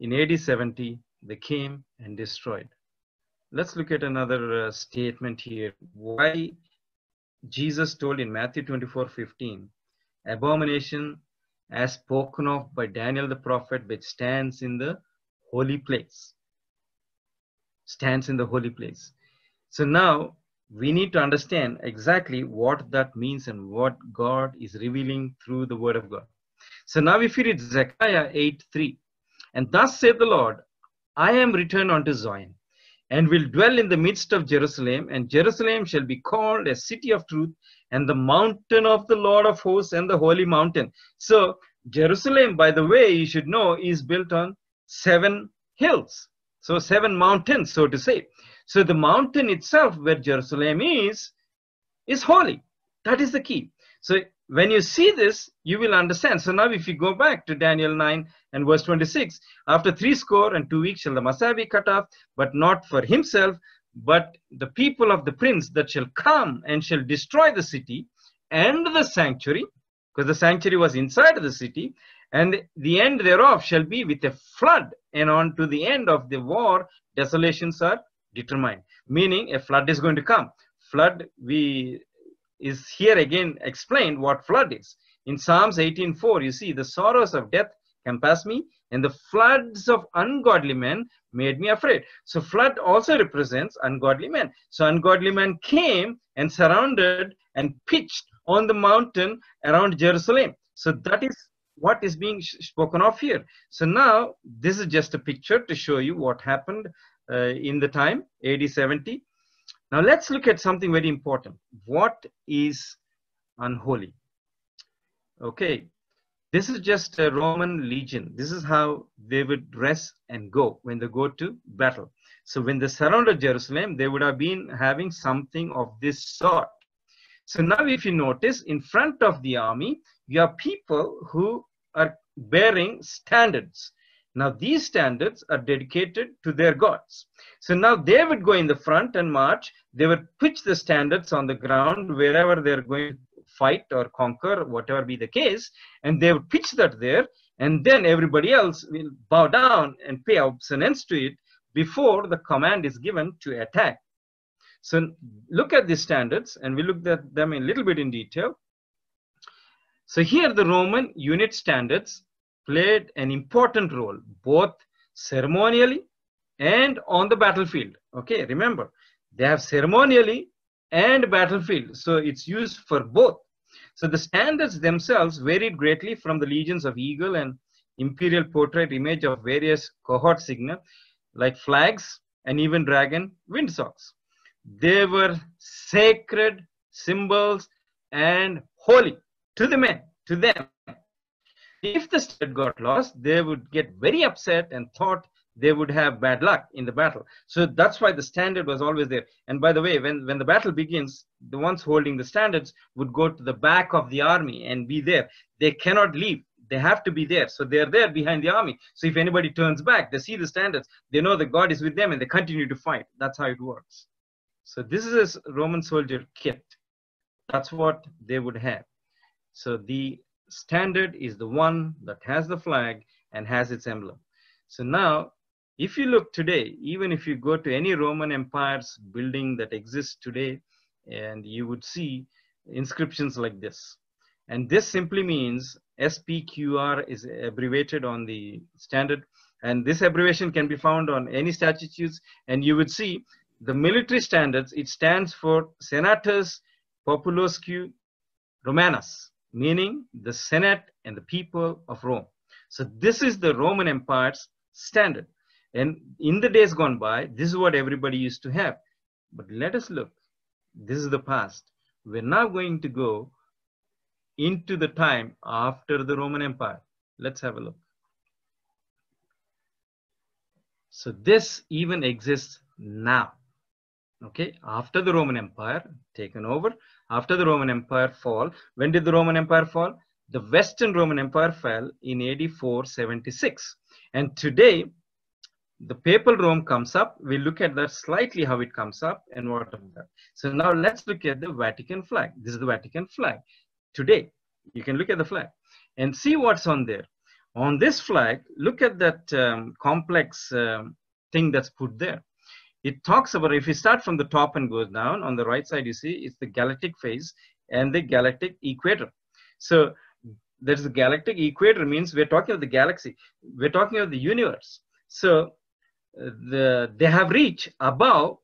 Speaker 1: In AD 70 they came and destroyed Let's look at another uh, statement here. Why Jesus told in Matthew 24 15, abomination as spoken of by Daniel the prophet, which stands in the holy place. Stands in the holy place. So now we need to understand exactly what that means and what God is revealing through the word of God. So now if you read Zechariah 8 3, and thus saith the Lord, I am returned unto Zion, and will dwell in the midst of Jerusalem, and Jerusalem shall be called a city of truth, and the mountain of the Lord of hosts, and the holy mountain. So, Jerusalem, by the way, you should know, is built on seven hills. So, seven mountains, so to say. So, the mountain itself, where Jerusalem is, is holy. That is the key. So, when you see this, you will understand. So, now if you go back to Daniel 9 and verse 26, after three score and two weeks shall the Messiah be cut off, but not for himself, but the people of the prince that shall come and shall destroy the city and the sanctuary, because the sanctuary was inside of the city, and the end thereof shall be with a flood, and on to the end of the war, desolations are determined. Meaning a flood is going to come. Flood, we is here again explained what flood is. In Psalms 18:4, you see the sorrows of death compass me, and the floods of ungodly men made me afraid. So flood also represents ungodly men. So ungodly men came and surrounded and pitched on the mountain around Jerusalem. So that is what is being spoken of here. So now this is just a picture to show you what happened uh, in the time AD 70. Now let's look at something very important. What is unholy? Okay, this is just a Roman legion. This is how they would dress and go when they go to battle. So when they surrounded Jerusalem, they would have been having something of this sort. So now if you notice, in front of the army, you have people who are bearing standards. Now these standards are dedicated to their gods. So now they would go in the front and march. They would pitch the standards on the ground wherever they're going to fight or conquer, whatever be the case, and they would pitch that there, and then everybody else will bow down and pay obedience to it before the command is given to attack. So look at these standards, and we looked at them a little bit in detail. So here the Roman unit standards played an important role, both ceremonially and on the battlefield. Okay, remember, they have ceremonially and battlefield. So it's used for both. So the standards themselves varied greatly from the legions of eagle and imperial portrait image of various cohort signa like flags and even dragon windsocks. They were sacred symbols and holy to the men, to them. If the state got lost, they would get very upset and thought they would have bad luck in the battle. So that's why the standard was always there. And by the way, when, when the battle begins, the ones holding the standards would go to the back of the army and be there. They cannot leave. They have to be there. So they're there behind the army. So if anybody turns back, they see the standards, they know that God is with them and they continue to fight. That's how it works. So this is a Roman soldier kit. That's what they would have. So the standard is the one that has the flag and has its emblem. So now if you look today, even if you go to any Roman Empire's building that exists today, and you would see inscriptions like this. And this simply means SPQR is abbreviated on the standard. And this abbreviation can be found on any statutes. And you would see the military standards, it stands for Senatus Populusque Romanus, meaning the Senate and the people of Rome. So this is the Roman Empire's standard. And in the days gone by, this is what everybody used to have. But let us look. This is the past. We're now going to go into the time after the Roman Empire. Let's have a look. So this even exists now. Okay, after the Roman Empire taken over, after the Roman Empire fall, when did the Roman Empire fall? The Western Roman Empire fell in AD 476. And today, the papal Rome comes up. We look at that slightly how it comes up and what of that. So now let's look at the Vatican flag. This is the Vatican flag. Today, you can look at the flag and see what's on there. On this flag, look at that um, complex um, thing that's put there. It talks about, if you start from the top and goes down, on the right side you see it's the galactic phase and the galactic equator. So there's the galactic equator means we're talking of the galaxy. We're talking of the universe. So the, they have reached above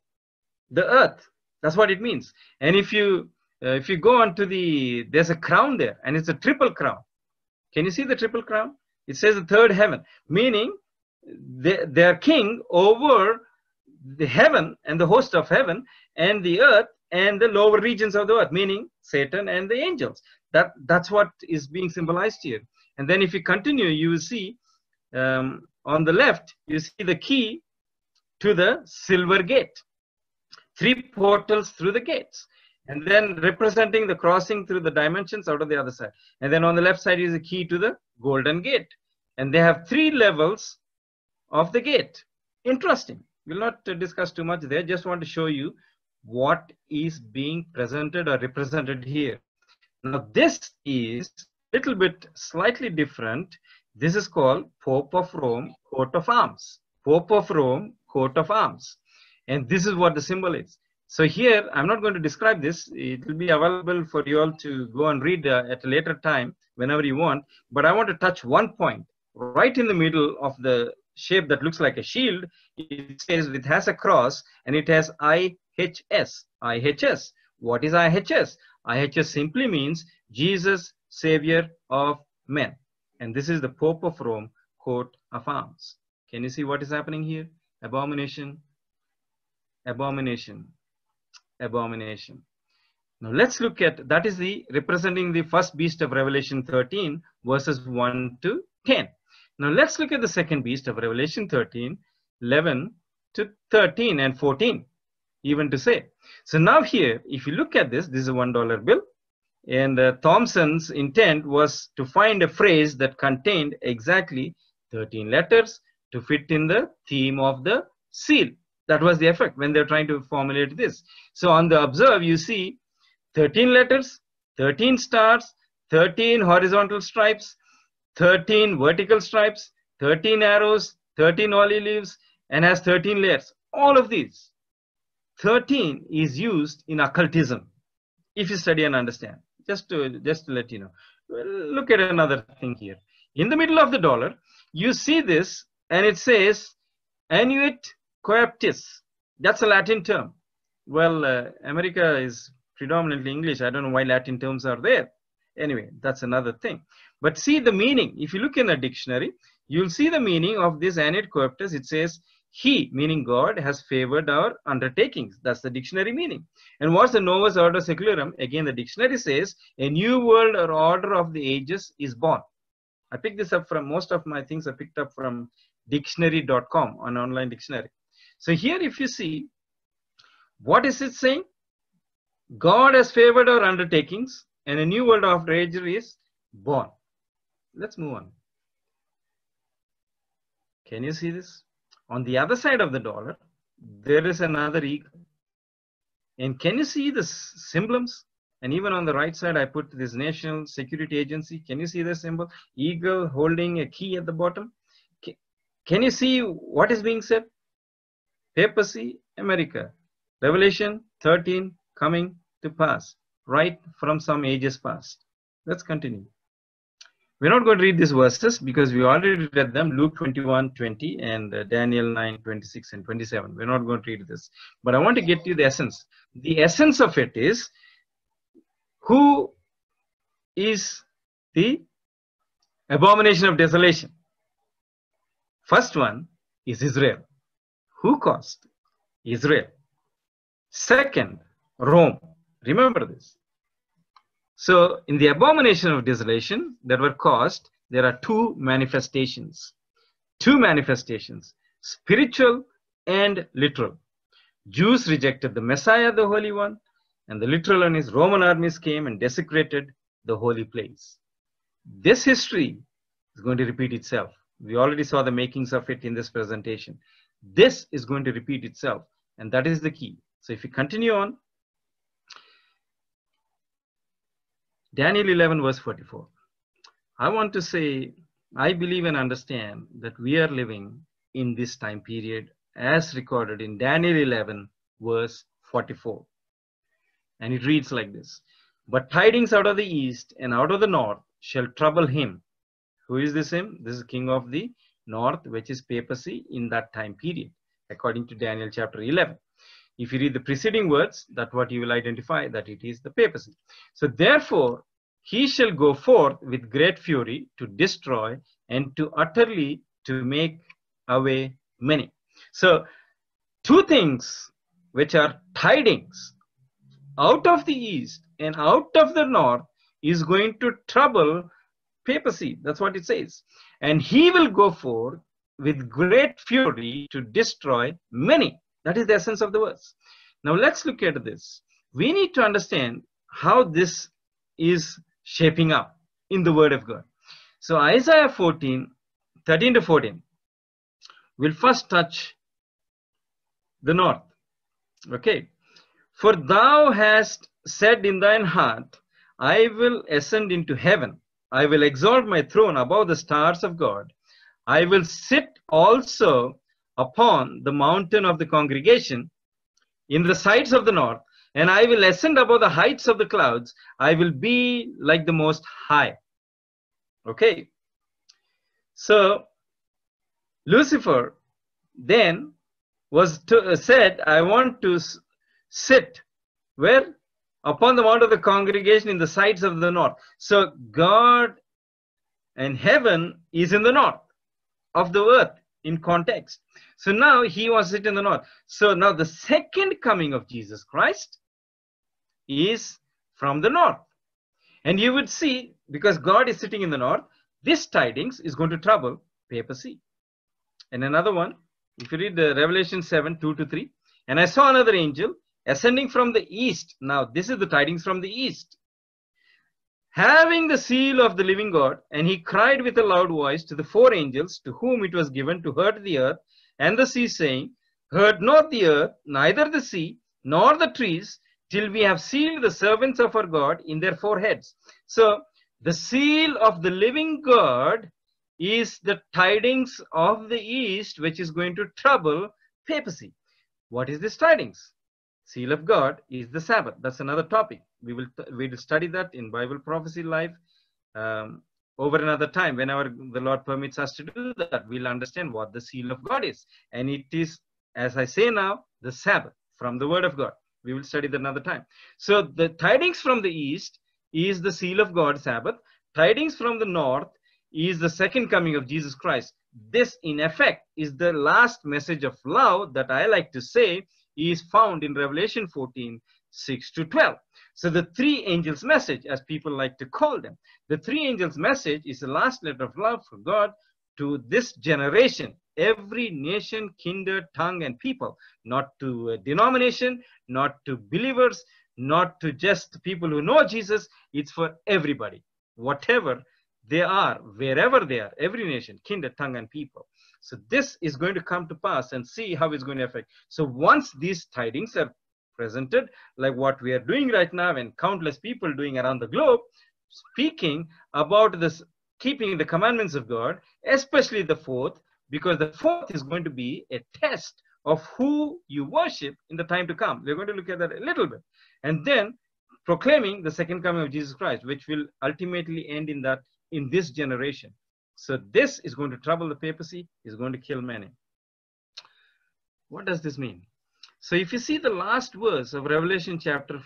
Speaker 1: the earth. That's what it means. And if you uh, if you go onto the there's a crown there, and it's a triple crown. Can you see the triple crown? It says the third heaven, meaning they, their king over the heaven and the host of heaven and the earth and the lower regions of the earth, meaning Satan and the angels. That, that's what is being symbolized here. And then if you continue, you will see um, on the left, you see the key to the silver gate. Three portals through the gates. And then representing the crossing through the dimensions out of the other side. And then on the left side is the key to the golden gate. And they have three levels of the gate. Interesting. We'll not discuss too much there. Just want to show you what is being presented or represented here. Now this is a little bit slightly different. This is called Pope of Rome coat of arms. Pope of Rome coat of arms. And this is what the symbol is. So here, I'm not going to describe this. It will be available for you all to go and read uh, at a later time, whenever you want. But I want to touch one point right in the middle of the shape that looks like a shield. It says it has a cross and it has IHS. IHS. What is IHS? IHS simply means Jesus, Savior of men. And this is the Pope of Rome coat of arms. Can you see what is happening here? Abomination, abomination, abomination. Now let's look at, that is the representing the first beast of Revelation 13 verses 1 to 10. Now let's look at the second beast of Revelation 13, 11 to 13 and 14, even to say. So now here, if you look at this, this is a $1 bill. And uh, Thomson's intent was to find a phrase that contained exactly 13 letters to fit in the theme of the seal. That was the effect when they're trying to formulate this. So on the observe, you see 13 letters, 13 stars, 13 horizontal stripes, 13 vertical stripes, 13 arrows, 13 olive leaves, and has 13 layers. All of these. 13 is used in occultism, if you study and understand. Just to, just to let you know. Look at another thing here. In the middle of the dollar, you see this, and it says Annuit coeptis. That's a Latin term. Well, uh, America is predominantly English. I don't know why Latin terms are there. Anyway, that's another thing. But see the meaning. If you look in the dictionary, you'll see the meaning of this Annuit coeptis. It says, He, meaning God, has favored our undertakings. That's the dictionary meaning. And what's the Novus Ordo Seclorum? Again, the dictionary says, A new world or order of the ages is born. I picked this up from most of my things I picked up from dictionary.com, an online dictionary. So here, if you see, what is it saying? God has favored our undertakings and a new world of age is born. Let's move on. Can you see this? On the other side of the dollar, there is another eagle. And can you see the symbols? And even on the right side, I put this National Security Agency. Can you see the symbol? Eagle holding a key at the bottom. Can you see what is being said? Papacy, America. Revelation 13 coming to pass, right from some ages past. Let's continue. We're not going to read these verses because we already read them Luke 21 20 and uh, Daniel 9 26 and 27. We're not going to read this. But I want to get you the essence. The essence of it is who is the abomination of desolation? First one is Israel. Who caused? Israel. Second, Rome. Remember this. So, in the abomination of desolation that were caused, there are two manifestations. Two manifestations spiritual and literal. Jews rejected the Messiah, the Holy One, and the literal one is Roman armies came and desecrated the holy place. This history is going to repeat itself. We already saw the makings of it in this presentation. This is going to repeat itself, and that is the key. So if you continue on, Daniel 11, verse 44. I want to say, I believe and understand that we are living in this time period as recorded in Daniel 11, verse 44. And it reads like this But tidings out of the east and out of the north shall trouble him who is this him? This is king of the north, which is papacy in that time period, according to Daniel chapter 11. If you read the preceding words, that's what you will identify that it is the papacy. So therefore, he shall go forth with great fury to destroy and to utterly to make away many. So, two things which are tidings out of the east and out of the north is going to trouble papacy. That's what it says. And he will go forth with great fury to destroy many. That is the essence of the verse. Now let's look at this. We need to understand how this is shaping up in the Word of God. So Isaiah 14, 13 to 14 will first touch the north. Okay. For thou hast said in thine heart, I will ascend into heaven. I will exalt my throne above the stars of God. I will sit also upon the mountain of the congregation in the sides of the north, and I will ascend above the heights of the clouds. I will be like the Most High. Okay. So, Lucifer then was to, uh, said, I want to sit where? Upon the mount of the congregation in the sides of the north. So, God and heaven is in the north of the earth in context. So now he was sitting in the north. So now the second coming of Jesus Christ is from the north. And you would see, because God is sitting in the north, this tidings is going to trouble papacy. And another one, if you read the Revelation 7 2 to 3, and I saw another angel ascending from the east. Now, this is the tidings from the east having the seal of the living God, and he cried with a loud voice to the four angels to whom it was given to hurt the earth and the sea, saying, Hurt not the earth, neither the sea, nor the trees, till we have sealed the servants of our God in their foreheads. So, the seal of the living God is the tidings of the east, which is going to trouble papacy. What is this tidings? Seal of God is the Sabbath. That's another topic we will we will study that in Bible Prophecy Live um, over another time. Whenever the Lord permits us to do that, we'll understand what the seal of God is, and it is, as I say now, the Sabbath from the Word of God. We will study that another time. So the tidings from the east is the seal of God, Sabbath. Tidings from the north is the second coming of Jesus Christ. This, in effect, is the last message of love that I like to say is found in Revelation 14 6 to 12. So the three angels' message, as people like to call them, the three angels' message is the last letter of love from God to this generation, every nation, kindred, tongue, and people, not to a denomination, not to believers, not to just people who know Jesus. It's for everybody, whatever they are, wherever they are, every nation, kindred, tongue, and people. So this is going to come to pass and see how it's going to affect. So once these tidings are presented like what we are doing right now and countless people doing around the globe speaking about this keeping the commandments of god especially the fourth because the fourth is going to be a test of who you worship in the time to come. We're going to look at that a little bit. And then proclaiming the second coming of jesus christ which will ultimately end in that in this generation. So this is going to trouble the papacy is going to kill many. What does this mean so if you see the last verse of Revelation chapter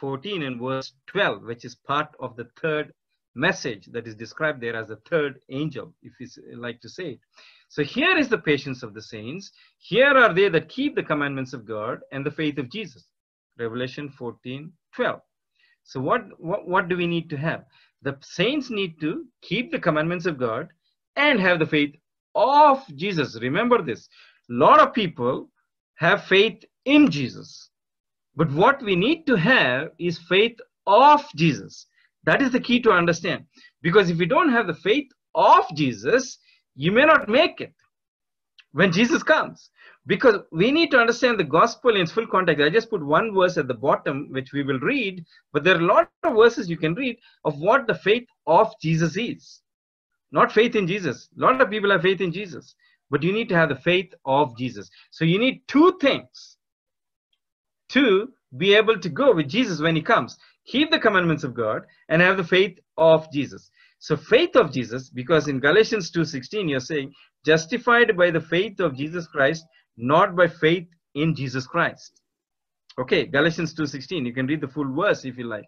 Speaker 1: 14 and verse 12, which is part of the third message that is described there as the third angel, if you like to say it. So here is the patience of the saints. Here are they that keep the commandments of God and the faith of Jesus. Revelation 14, 12. So what, what, what do we need to have? The saints need to keep the commandments of God and have the faith of Jesus. Remember this. A lot of people have faith in Jesus. But what we need to have is faith of Jesus. That is the key to understand. Because if you don't have the faith of Jesus, you may not make it when Jesus comes. Because we need to understand the gospel in its full context. I just put one verse at the bottom, which we will read, but there are a lot of verses you can read of what the faith of Jesus is. Not faith in Jesus. A lot of people have faith in Jesus but you need to have the faith of Jesus. So you need two things to be able to go with Jesus when he comes. Keep the commandments of God and have the faith of Jesus. So faith of Jesus, because in Galatians 2.16 you're saying, justified by the faith of Jesus Christ, not by faith in Jesus Christ. Okay, Galatians 2.16, you can read the full verse if you like.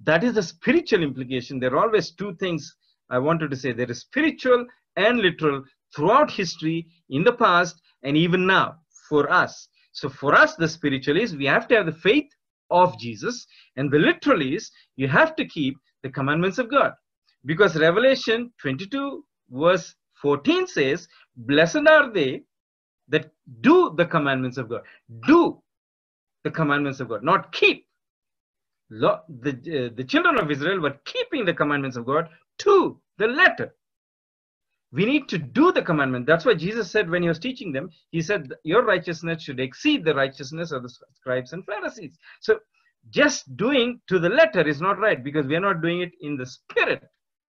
Speaker 1: That is the spiritual implication. There are always two things I wanted to say. There is spiritual and literal throughout history, in the past, and even now for us. So for us, the spiritual is we have to have the faith of Jesus, and the literal is you have to keep the commandments of God. Because Revelation 22, verse 14 says, Blessed are they that do the commandments of God. Do the commandments of God, not keep. The, uh, the children of Israel were keeping the commandments of God to the letter. We need to do the commandment. That's why Jesus said when he was teaching them, he said, Your righteousness should exceed the righteousness of the scribes and Pharisees. So just doing to the letter is not right because we are not doing it in the spirit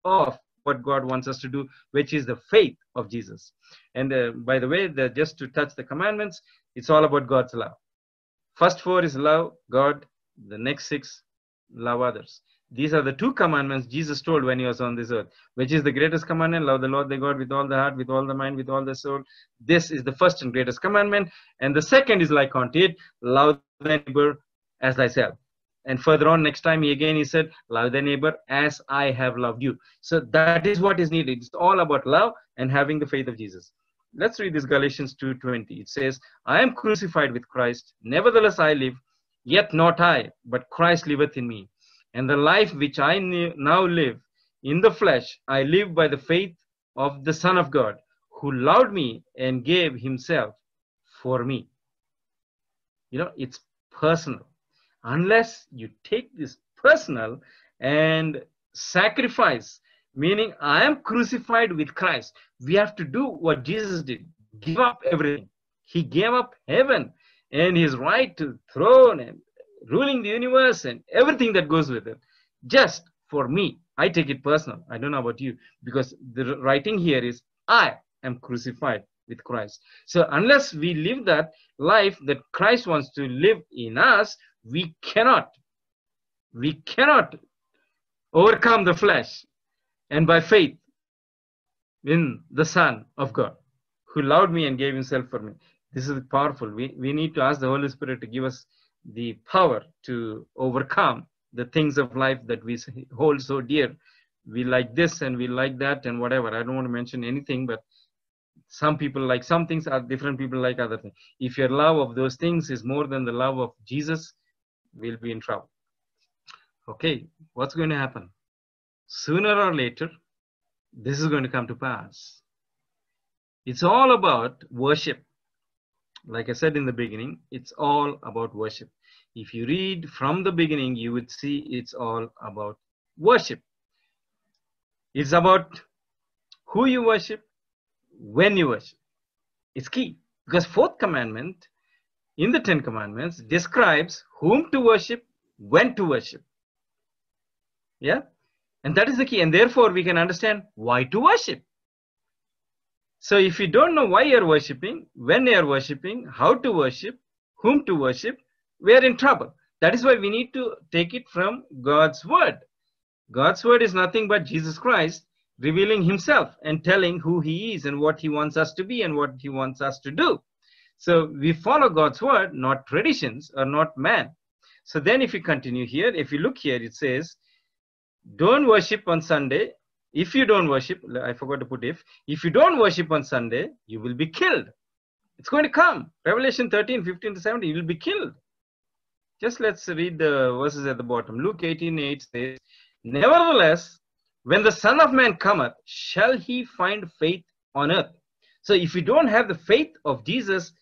Speaker 1: of what God wants us to do, which is the faith of Jesus. And uh, by the way, the, just to touch the commandments, it's all about God's love. First four is love God, the next six, love others. These are the two commandments Jesus told when he was on this earth. Which is the greatest commandment? Love the Lord thy God with all the heart, with all the mind, with all the soul. This is the first and greatest commandment. And the second is like unto it, love thy neighbor as thyself. And further on, next time, he again he said, Love thy neighbor as I have loved you. So that is what is needed. It's all about love and having the faith of Jesus. Let's read this Galatians 2:20. It says, I am crucified with Christ, nevertheless I live, yet not I, but Christ liveth in me. And the life which I now live in the flesh, I live by the faith of the Son of God, who loved me and gave himself for me. You know, it's personal. Unless you take this personal and sacrifice, meaning I am crucified with Christ. We have to do what Jesus did give up everything. He gave up heaven and his right to the throne and ruling the universe and everything that goes with it. Just for me i take it personal. I don't know about you because the writing here is i am crucified with christ. So unless we live that life that christ wants to live in us we cannot we cannot overcome the flesh and by faith in the son of god who loved me and gave himself for me. This is powerful. We, we need to ask the holy spirit to give us the power to overcome the things of life that we hold so dear. We like this and we like that and whatever. I don't want to mention anything, but some people like some things, are different people like other things. If your love of those things is more than the love of Jesus, we'll be in trouble. Okay, what's going to happen? Sooner or later, this is going to come to pass. It's all about worship like I said in the beginning, it's all about worship. If you read from the beginning, you would see it's all about worship. It's about who you worship, when you worship. It's key because fourth commandment in the Ten Commandments describes whom to worship, when to worship. Yeah? And that is the key. And therefore, we can understand why to worship. So if you don't know why you're worshiping, when you're worshiping, how to worship, whom to worship, we're in trouble. That is why we need to take it from God's word. God's word is nothing but Jesus Christ revealing himself and telling who he is and what he wants us to be and what he wants us to do. So we follow God's word, not traditions or not man. So then if you continue here, if you look here, it says, don't worship on Sunday if you don't worship, I forgot to put if, if you don't worship on Sunday, you will be killed. It's going to come. Revelation 13, 15 to 17, you will be killed. Just let's read the verses at the bottom. Luke 18, 8 says, Nevertheless, when the Son of Man cometh, shall he find faith on earth? So if you don't have the faith of Jesus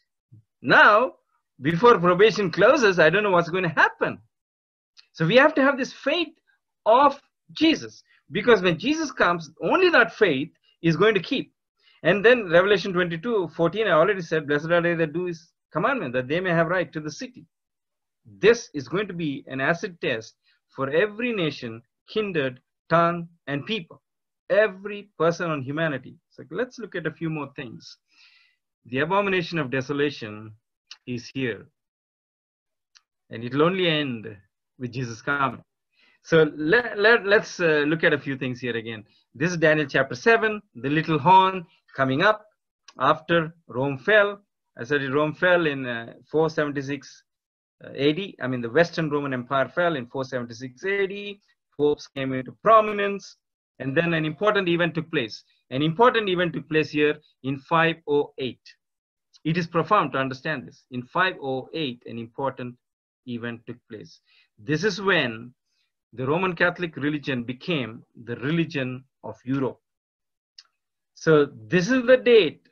Speaker 1: now, before probation closes, I don't know what's going to happen. So we have to have this faith of Jesus. Because when Jesus comes, only that faith is going to keep. And then Revelation 22, 14, I already said, Blessed are they that do his commandment, that they may have right to the city. This is going to be an acid test for every nation, kindred, tongue, and people. Every person on humanity. So let's look at a few more things. The abomination of desolation is here. And it will only end with Jesus coming. So let, let, let's uh, look at a few things here again. This is Daniel chapter 7, the little horn coming up after Rome fell. I said Rome fell in uh, 476 uh, Uh, AD. I mean, the Western Roman Empire fell in 476 AD. Popes came into prominence. And then an important event took place. An important event took place here in 508. It is profound to understand this. In 508, an important event took place. This is when the Roman Catholic religion became the religion of Europe. So this is the date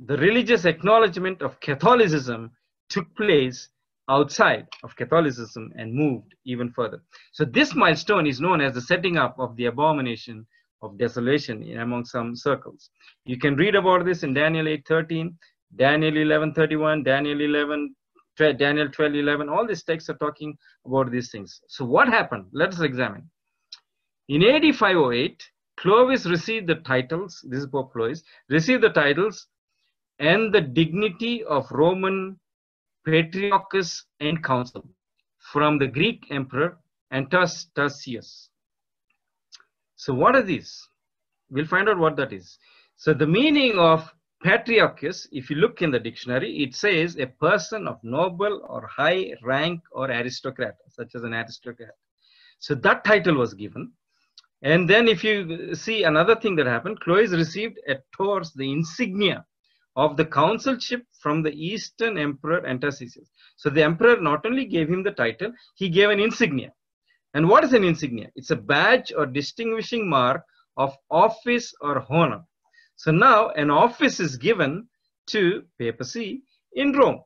Speaker 1: the religious acknowledgement of Catholicism took place outside of Catholicism and moved even further. So this milestone is known as the setting up of the abomination of desolation in among some circles. You can read about this in Daniel 8:13, Daniel 11:31, Daniel 11, Daniel 12:11. All these texts are talking about these things. So what happened? Let us examine. In AD 508, Clovis received the titles. This is Pope Clovis received the titles and the dignity of Roman Patriarchus and Consul from the Greek Emperor Anastasius. So what are these? We'll find out what that is. So the meaning of Patriarchus, if you look in the dictionary, it says a person of noble or high rank or aristocrat, such as an aristocrat. So that title was given. And then if you see another thing that happened, Clovis received at Tours the insignia of the consulship from the Eastern Emperor Anastasius. So the emperor not only gave him the title, he gave an insignia. And what is an insignia? It's a badge or distinguishing mark of office or honor. So now an office is given to papacy in Rome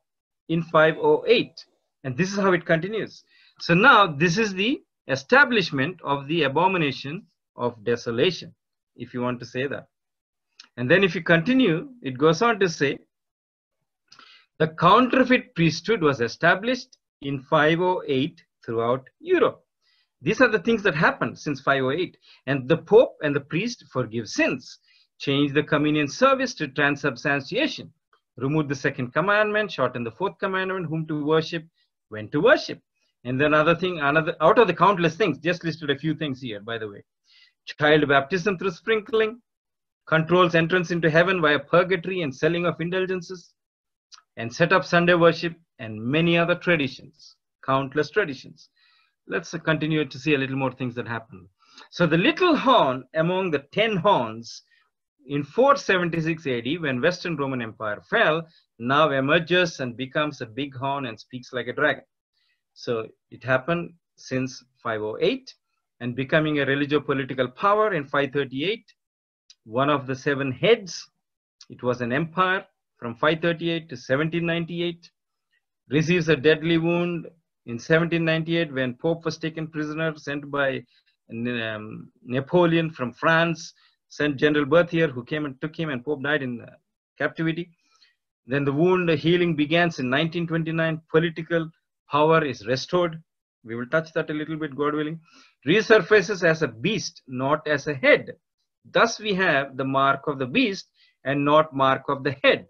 Speaker 1: in 508. And this is how it continues. So now this is the establishment of the abomination of desolation, if you want to say that. And then if you continue, it goes on to say, the counterfeit priesthood was established in 508 throughout Europe. These are the things that happened since 508. And the Pope and the priest forgive sins, change the communion service to transubstantiation, remove the second commandment, shorten the fourth commandment, whom to worship, when to worship. And then another thing, another out of the countless things, just listed a few things here, by the way. Child baptism through sprinkling, controls entrance into heaven via purgatory and selling of indulgences, and set up Sunday worship and many other traditions, countless traditions. Let's continue to see a little more things that happen. So the little horn among the ten horns in 476 AD, when Western Roman Empire fell, now emerges and becomes a big horn and speaks like a dragon. So it happened since 508 and becoming a religio-political power in 538 one of the seven heads. It was an empire from 538 to 1798. Receives a deadly wound in 1798 when Pope was taken prisoner, sent by um, Napoleon from France, sent General Berthier, who came and took him, and Pope died in uh, captivity. Then the wound healing begins in 1929. Political power is restored. We will touch that a little bit, God willing. Resurfaces as a beast, not as a head. Thus we have the mark of the beast and not mark of the head.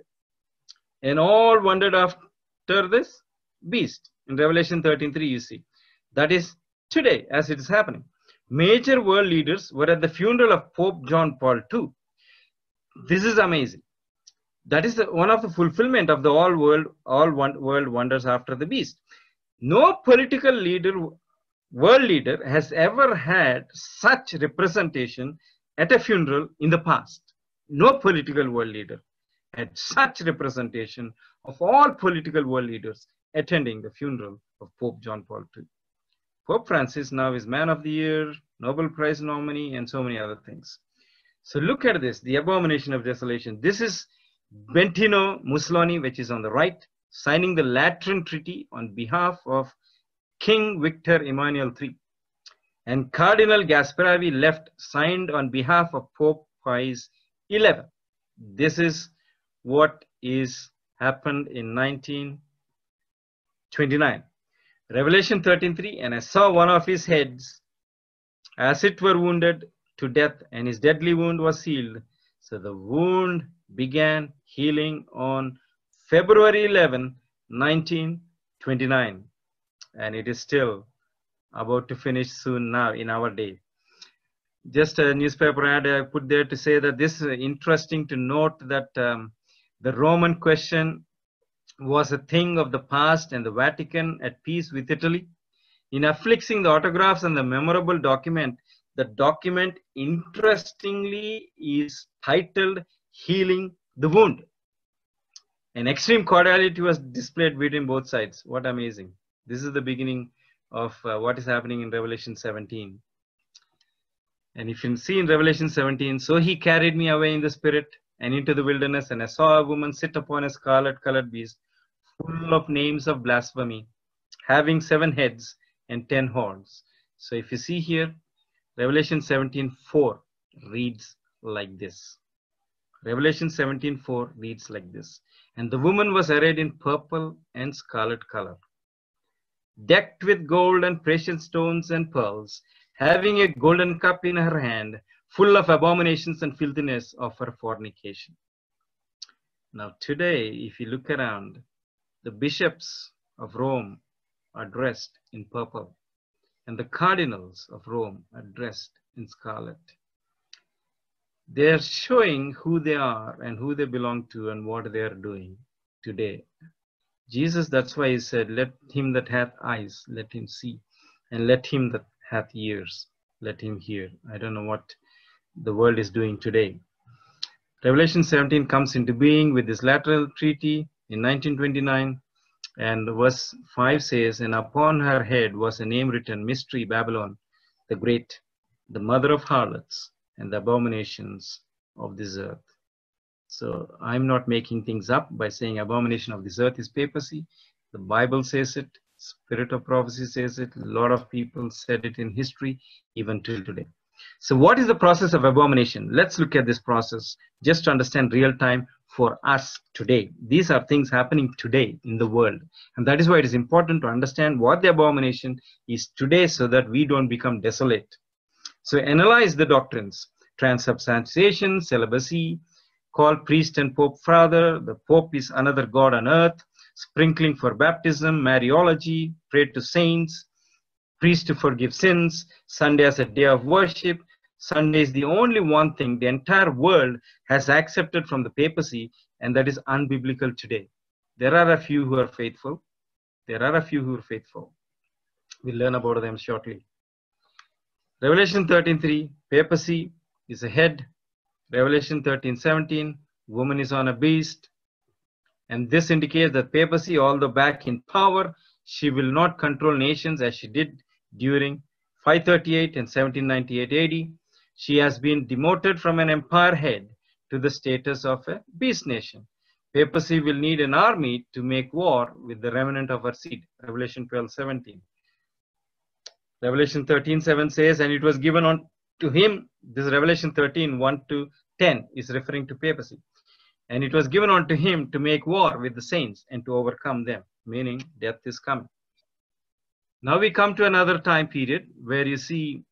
Speaker 1: And all wondered after this beast. In Revelation 13.3 you see. That is today as it is happening. Major world leaders were at the funeral of Pope John Paul II. This is amazing. That is the, one of the fulfillment of the all world, all one, world wonders after the beast. No political leader, world leader has ever had such representation at a funeral in the past. No political world leader had such representation of all political world leaders attending the funeral of Pope John Paul II. Pope Francis now is Man of the Year, Nobel Prize nominee, and so many other things. So look at this, the abomination of desolation. This is Benito Mussolini, which is on the right, signing the Lateran Treaty on behalf of King Victor Emmanuel III and Cardinal Gasparri left signed on behalf of Pope Pius XI. This is what is happened in 1929. Revelation 13:3, and I saw one of his heads as it were wounded to death, and his deadly wound was healed. So the wound began healing on February 11, 1929, and it is still about to finish soon now in our day. Just a newspaper ad I put there to say that this is interesting to note that um, the Roman question was a thing of the past and the Vatican at peace with Italy. In affixing the autographs and the memorable document, the document, interestingly, is titled Healing the Wound. An extreme cordiality was displayed between both sides. What amazing. This is the beginning of uh, what is happening in Revelation 17. And if you see in Revelation 17, so he carried me away in the spirit and into the wilderness, and I saw a woman sit upon a scarlet colored beast, full of names of blasphemy, having seven heads and ten horns. So if you see here, Revelation 17:4 reads like this. Revelation 17:4 reads like this. And the woman was arrayed in purple and scarlet color, decked with gold and precious stones and pearls, having a golden cup in her hand, full of abominations and filthiness of her fornication. Now, today, if you look around, the bishops of Rome are dressed in purple, and the cardinals of Rome are dressed in scarlet. They are showing who they are and who they belong to and what they are doing today. Jesus, that's why he said, Let him that hath eyes, let him see, and let him that hath ears, let him hear. I don't know what the world is doing today. Revelation 17 comes into being with this Lateran treaty in 1929, and verse 5 says, And upon her head was a name written, Mystery Babylon, the Great, the mother of harlots and the abominations of this earth. So I'm not making things up by saying abomination of this earth is papacy. The Bible says it, Spirit of prophecy says it, a lot of people said it in history, even till today. So what is the process of abomination? Let's look at this process just to understand real time for us today. These are things happening today in the world. And that is why it is important to understand what the abomination is today so that we don't become desolate. So analyze the doctrines, transubstantiation, celibacy, call priest and pope father, the pope is another god on earth, sprinkling for baptism, Mariology, pray to saints, priest to forgive sins, Sunday as a day of worship. Sunday is the only one thing the entire world has accepted from the papacy, and that is unbiblical today. There are a few who are faithful. There are a few who are faithful. We'll learn about them shortly. Revelation 13:3, papacy is a head. Revelation 13:17, woman is on a beast. And this indicates that papacy, although back in power, she will not control nations as she did during 538 and 1798 AD. She has been demoted from an empire head to the status of a beast nation. Papacy will need an army to make war with the remnant of her seed. Revelation 12 17. Revelation 13 7 says, And it was given on to him. This Revelation 13 1 to 10 is referring to papacy. And it was given unto him to make war with the saints and to overcome them, meaning death is coming. Now we come to another time period where you see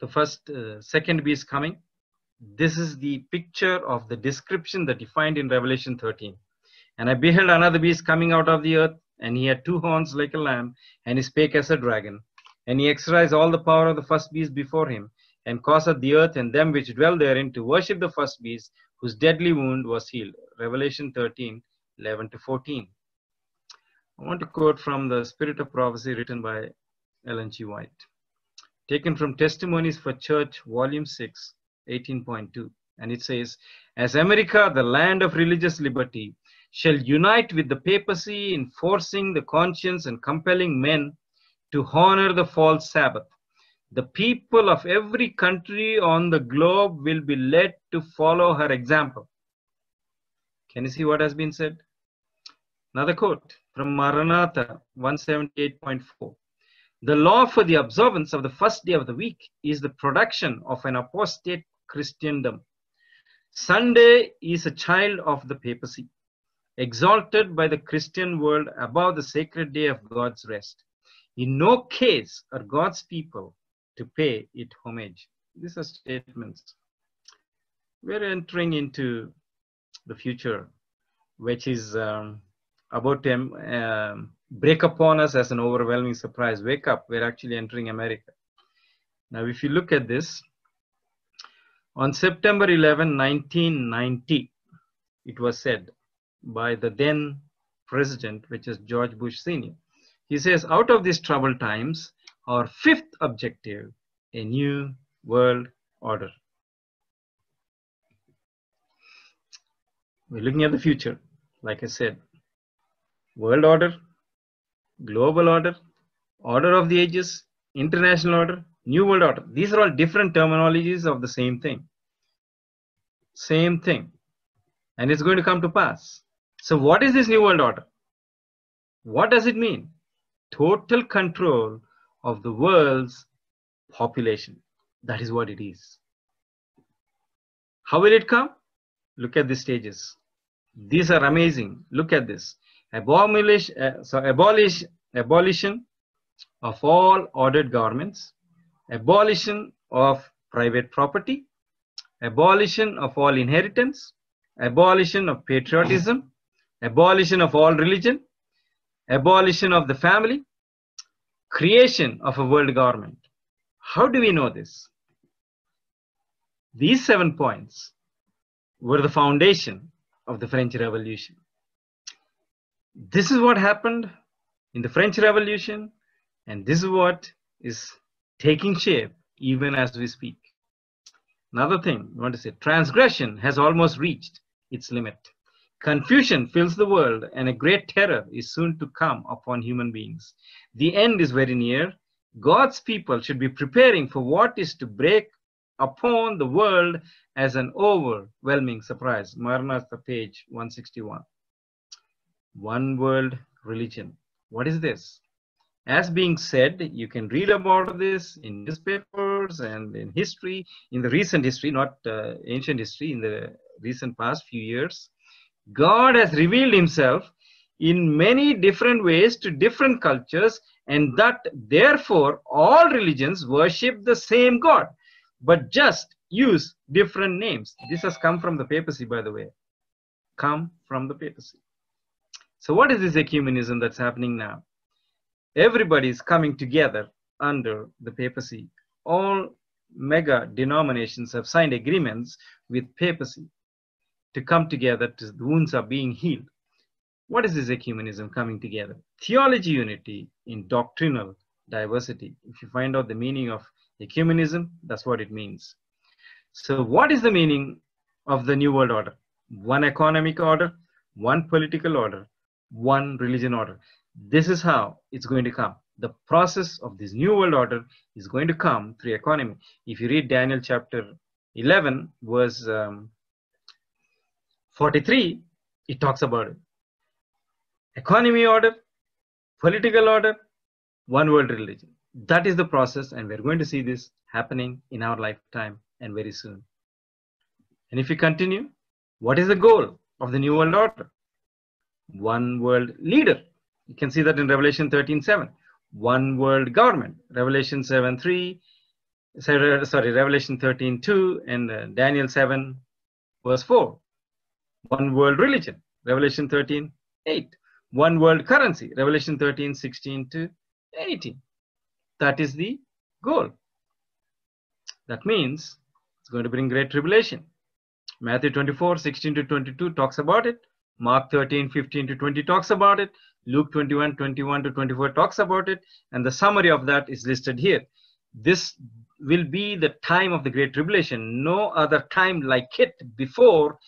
Speaker 1: the first, uh, second beast coming. This is the picture of the description that you find in Revelation 13. And I beheld another beast coming out of the earth, and he had two horns like a lamb, and he spake as a dragon. And he exercised all the power of the first beast before him, and caused the earth and them which dwell therein to worship the first beast, whose deadly wound was healed. Revelation 13, 11 to 14. I want to quote from the Spirit of Prophecy written by Ellen G. White, taken from Testimonies for Church, Volume 6, 18.2. And it says, As America, the land of religious liberty, shall unite with the papacy in forcing the conscience and compelling men to honor the false Sabbath, the people of every country on the globe will be led to follow her example. Can you see what has been said? Another quote from Maranatha 178.4. The law for the observance of the first day of the week is the production of an apostate Christendom. Sunday is a child of the papacy, exalted by the Christian world above the sacred day of God's rest. In no case are God's people to pay it homage. These are statements. We're entering into the future, which is um, about to um, break upon us as an overwhelming surprise. Wake up, we're actually entering America. Now, if you look at this, on September 11, 1990, it was said by the then president, which is George Bush Sr. He says, out of these troubled times, our fifth objective, a new world order. We're looking at the future, like I said. World order, global order, order of the ages, international order, new world order. These are all different terminologies of the same thing. Same thing. And it's going to come to pass. So, what is this new world order? What does it mean? Total control of the world's population. That is what it is. How will it come? Look at the stages. These are amazing. Look at this. Abolish, uh, so abolish, abolition of all ordered governments, abolition of private property, abolition of all inheritance, abolition of patriotism, abolition of all religion, abolition of the family, creation of a world government. How do we know this? These seven points were the foundation of the French Revolution. This is what happened in the French Revolution, and this is what is taking shape even as we speak. Another thing I want to say transgression has almost reached its limit. Confusion fills the world, and a great terror is soon to come upon human beings. The end is very near. God's people should be preparing for what is to break upon the world as an overwhelming surprise. Maranatha, page 161. One world religion. What is this? As being said, you can read about this in newspapers and in history, in the recent history, not uh, ancient history, in the recent past few years. God has revealed himself in many different ways to different cultures, and that therefore all religions worship the same God, but just use different names. This has come from the papacy, by the way. Come from the papacy. So, what is this ecumenism that's happening now? Everybody is coming together under the papacy. All mega denominations have signed agreements with papacy to come together to the wounds are being healed. What is this ecumenism coming together? Theology unity in doctrinal diversity. If you find out the meaning of ecumenism, that's what it means. So, what is the meaning of the New World Order? One economic order, one political order, one religion order. This is how it's going to come. The process of this New World Order is going to come through economy. If you read Daniel chapter 11, verse um, 43, it talks about. Economy order, political order, one world religion. That is the process, and we're going to see this happening in our lifetime and very soon. And if we continue, what is the goal of the New World Order? One world leader. You can see that in Revelation 13 7. One world government. Revelation 7 3. Sorry, Revelation 13 2 and uh, Daniel 7 verse 4 one world religion, Revelation 13, 8. One world currency, Revelation 13, 16 to 18. That is the goal. That means it's going to bring great tribulation. Matthew 24, 16 to 22 talks about it. Mark 13, 15 to 20 talks about it. Luke 21, 21 to 24 talks about it. And the summary of that is listed here. This will be the time of the Great Tribulation. No other time like it before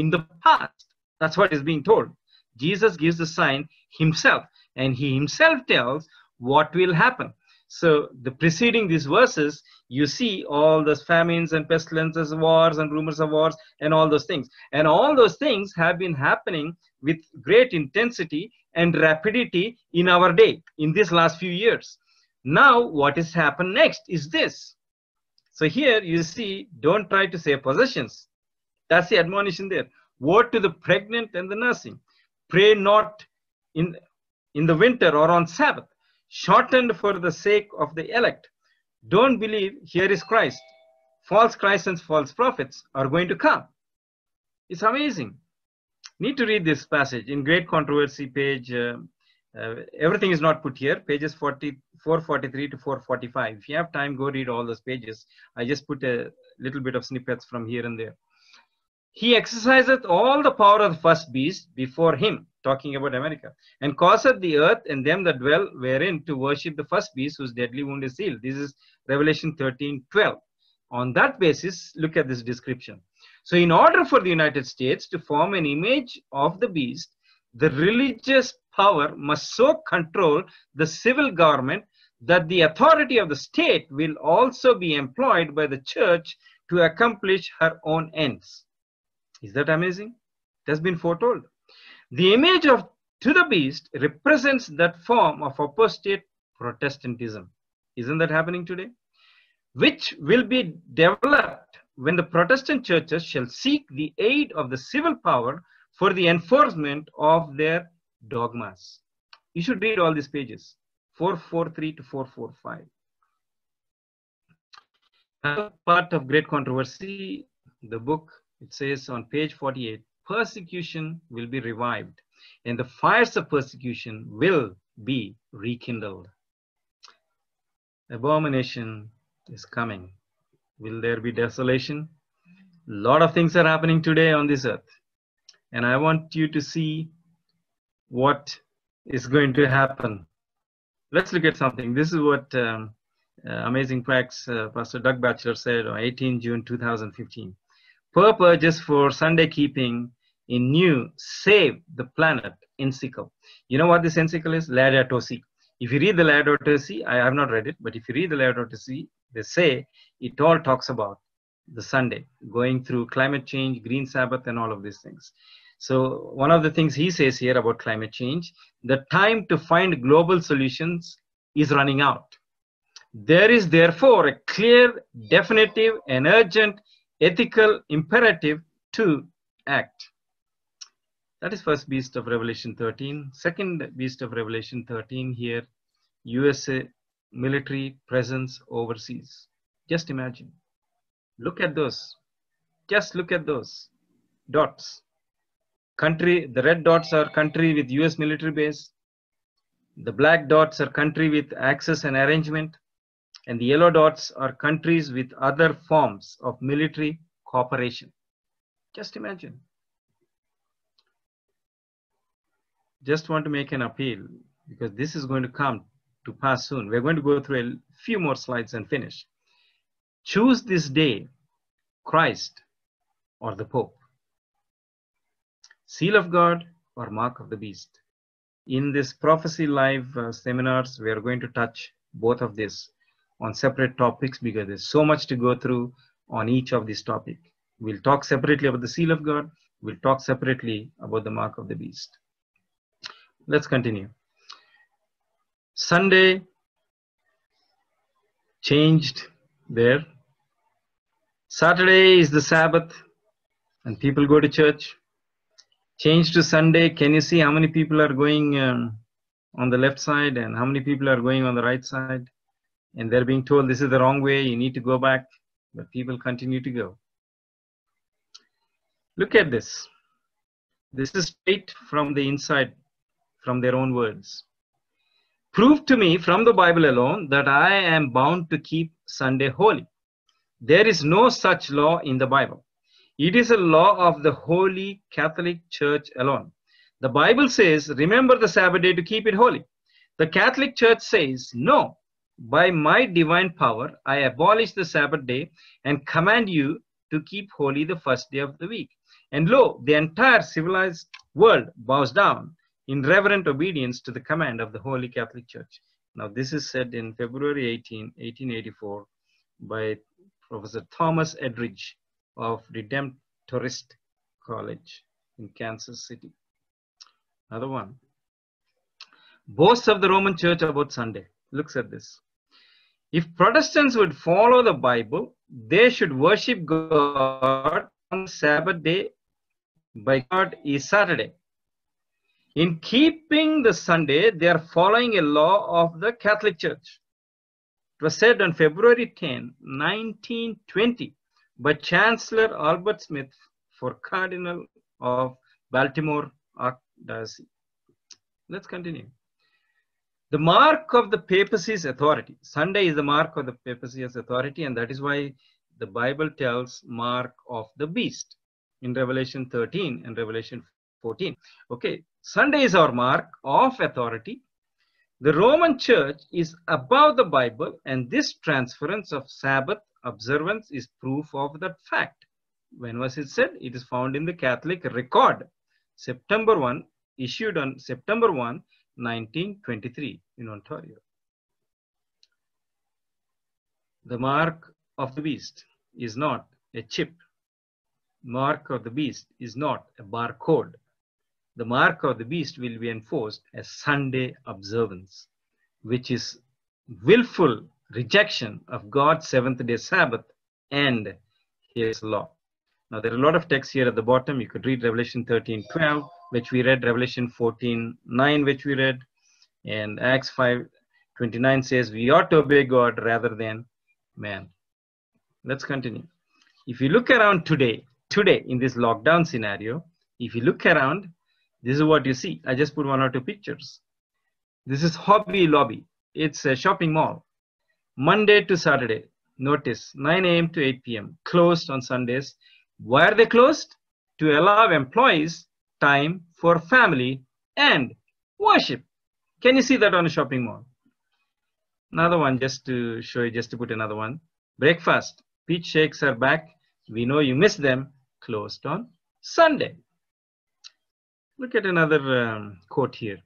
Speaker 1: in the past. That's what is being told. Jesus gives the sign himself, and he himself tells what will happen. So, the preceding these verses, you see all those famines and pestilences, wars and rumors of wars, and all those things. And all those things have been happening with great intensity and rapidity in our day, in these last few years. Now, what has happened next is this. So, here you see, don't try to save possessions. That's the admonition there. Word to the pregnant and the nursing. Pray not in, in the winter or on Sabbath, shortened for the sake of the elect. Don't believe here is Christ. False Christs and false prophets are going to come. It's amazing. Need to read this passage in Great Controversy, page. Uh, uh, everything is not put here. Pages 40, 443 to 445. If you have time, go read all those pages. I just put a little bit of snippets from here and there. He exerciseth all the power of the first beast before him, talking about America, and causeth the earth and them that dwell wherein to worship the first beast whose deadly wound is sealed. This is Revelation 13 12. On that basis, look at this description. So, in order for the United States to form an image of the beast, the religious power must so control the civil government that the authority of the state will also be employed by the church to accomplish her own ends. Is that amazing? It has been foretold. The image of to the beast represents that form of apostate Protestantism. Isn't that happening today? Which will be developed when the Protestant churches shall seek the aid of the civil power for the enforcement of their dogmas. You should read all these pages 443 to 445. Part of Great Controversy, the book, it says on page 48 persecution will be revived and the fires of persecution will be rekindled. Abomination is coming. Will there be desolation? A lot of things are happening today on this earth. And I want you to see what is going to happen. Let's look at something. This is what um, uh, Amazing Facts uh, Pastor Doug Batchelor said on 18 June 2015. Purposes for Sunday keeping in new Save the Planet encycle. You know what this encycle is? Laudato. If you read the Laudato I have not read it, but if you read the Laudato they say it all talks about the Sunday, going through climate change, green Sabbath, and all of these things. So one of the things he says here about climate change, the time to find global solutions is running out. There is therefore a clear, definitive, and urgent ethical imperative to act. That is first beast of Revelation 13. Second beast of Revelation 13 here, USA military presence overseas. Just imagine. Look at those. Just look at those dots. Country, the red dots are country with US military base. The black dots are country with access and arrangement. And the yellow dots are countries with other forms of military cooperation. Just imagine. Just want to make an appeal because this is going to come to pass soon. We're going to go through a few more slides and finish. Choose this day Christ or the Pope, seal of God or mark of the beast. In this prophecy live uh, seminars, we are going to touch both of this on separate topics because there's so much to go through on each of these topics. We'll talk separately about the seal of God. We'll talk separately about the mark of the beast. Let's continue. Sunday changed there. Saturday is the Sabbath and people go to church. Change to Sunday. Can you see how many people are going um, on the left side and how many people are going on the right side? And they're being told this is the wrong way, you need to go back. But people continue to go. Look at this. This is straight from the inside, from their own words. Prove to me from the Bible alone that I am bound to keep Sunday holy. There is no such law in the Bible. It is a law of the Holy Catholic Church alone. The Bible says, remember the Sabbath day to keep it holy. The Catholic Church says, no, by my divine power, I abolish the Sabbath day and command you to keep holy the first day of the week. And lo, the entire civilized world bows down in reverent obedience to the command of the Holy Catholic Church. Now, this is said in February 18, 1884 by Professor Thomas Enright of Redemptorist College in Kansas City. Another one. Boasts of the Roman Church about Sunday. Looks at this. If Protestants would follow the Bible, they should worship God on Sabbath day by God is Saturday. In keeping the Sunday, they are following a law of the Catholic Church. It was said on February 10, 1920, by Chancellor Albert Smith for Cardinal of Baltimore Archdiocese. Let's continue. The mark of the papacy's authority. Sunday is the mark of the papacy's authority, and that is why the Bible tells mark of the beast in Revelation 13 and Revelation 14. Okay, Sunday is our mark of authority. The Roman church is above the Bible, and this transference of Sabbath observance is proof of that fact. When was it said? It is found in the Catholic record. September 1, issued on September 1, 1923 in Ontario. The mark of the beast is not a chip. Mark of the beast is not a barcode. The mark of the beast will be enforced as Sunday observance, which is willful rejection of God's seventh day Sabbath and his law. Now, there are a lot of texts here at the bottom. You could read Revelation 13 12, which we read, Revelation 14 9, which we read, and Acts 5 29 says we ought to obey God rather than man. Let's continue. If you look around today, today in this lockdown scenario, if you look around, this is what you see. I just put one or two pictures. This is Hobby Lobby. It's a shopping mall. Monday to Saturday. Notice 9 a.m. to 8 p.m. Closed on Sundays. Why are they closed? To allow employees time for family and worship. Can you see that on a shopping mall? Another one just to show you, just to put another one. Breakfast. Peach shakes are back. We know you miss them. Closed on Sunday. Look at another um, quote here.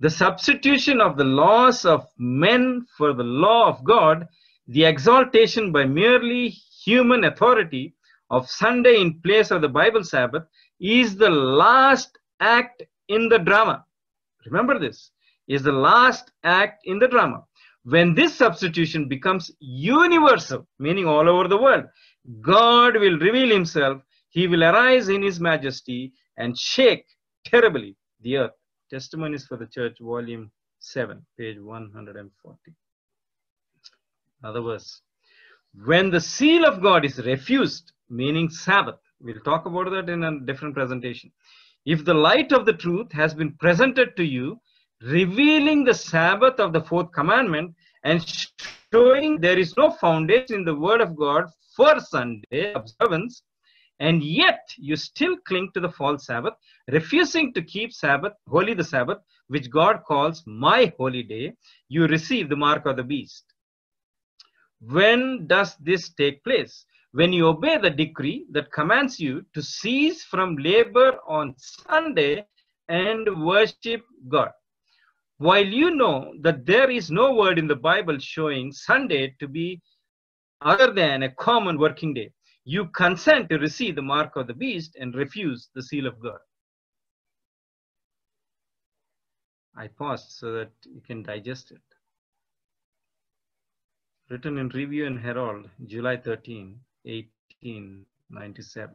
Speaker 1: The substitution of the laws of men for the law of God, the exaltation by merely human authority of Sunday in place of the Bible Sabbath, is the last act in the drama. Remember this is the last act in the drama. When this substitution becomes universal, meaning all over the world, God will reveal himself. He will arise in his majesty and shake terribly the earth. Testimonies for the Church, volume 7, page 140. In Other words, When the seal of God is refused, meaning Sabbath, we'll talk about that in a different presentation. If the light of the truth has been presented to you, revealing the Sabbath of the fourth commandment and showing there is no foundation in the Word of God for Sunday observance, and yet you still cling to the false Sabbath, refusing to keep Sabbath, holy the Sabbath, which God calls my holy day, you receive the mark of the beast. When does this take place? When you obey the decree that commands you to cease from labor on Sunday and worship God. While you know that there is no word in the Bible showing Sunday to be other than a common working day, you consent to receive the mark of the beast and refuse the seal of God. I paused so that you can digest it. Written in Review and Herald, July 13, 1897.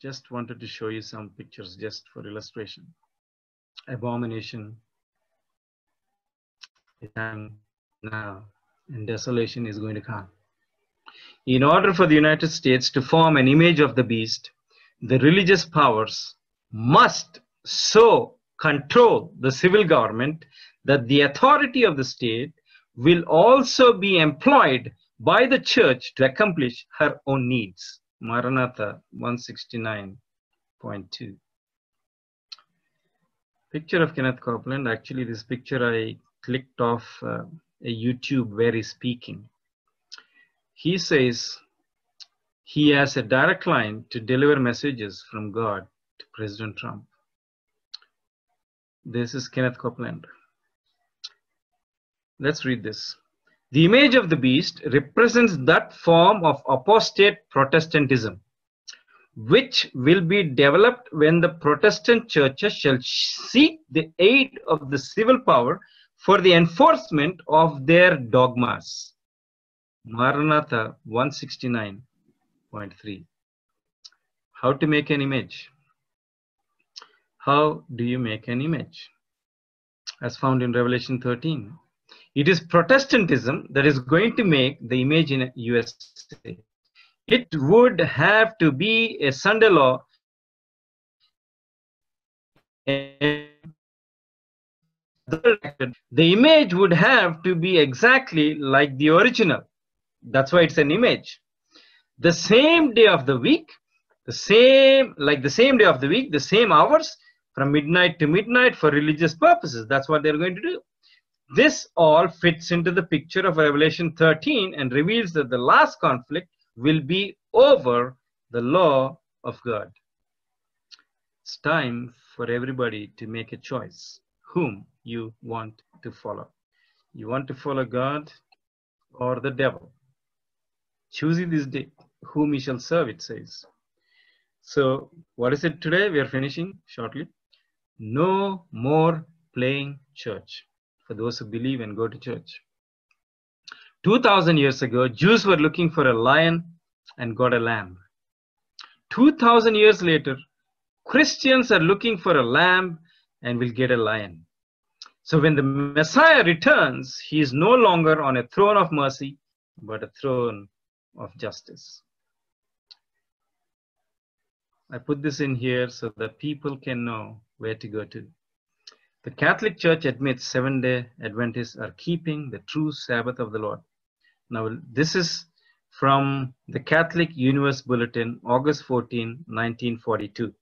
Speaker 1: Just wanted to show you some pictures just for illustration. Abomination, time now, and desolation is going to come. In order for the United States to form an image of the beast, the religious powers must so control the civil government that the authority of the state will also be employed by the church to accomplish her own needs. Maranatha 169.2. Picture of Kenneth Copeland. Actually, this picture I clicked off uh, a YouTube where he's speaking. He says he has a direct line to deliver messages from God to President Trump. This is Kenneth Copeland. Let's read this. The image of the beast represents that form of apostate Protestantism, which will be developed when the Protestant churches shall seek the aid of the civil power for the enforcement of their dogmas. Maranatha 169.3. How to make an image? How do you make an image? As found in Revelation 13. It is Protestantism that is going to make the image in USA. It would have to be a Sunday law. The image would have to be exactly like the original. That's why it's an image. The same day of the week, the same, like the same day of the week, the same hours from midnight to midnight for religious purposes. That's what they're going to do. This all fits into the picture of Revelation 13 and reveals that the last conflict will be over the law of God. It's time for everybody to make a choice whom you want to follow. You want to follow God or the devil? Choosing this day whom you shall serve, it says. So, what is it today? We are finishing shortly. No more playing church for those who believe and go to church. 2000 years ago, Jews were looking for a lion and got a lamb. 2000 years later, Christians are looking for a lamb and will get a lion. So when the Messiah returns, he is no longer on a throne of mercy, but a throne of justice. I put this in here so that people can know where to go to. The Catholic Church admits seven day Adventists are keeping the true Sabbath of the Lord. Now, this is from the Catholic Universe Bulletin, August 14, 1942.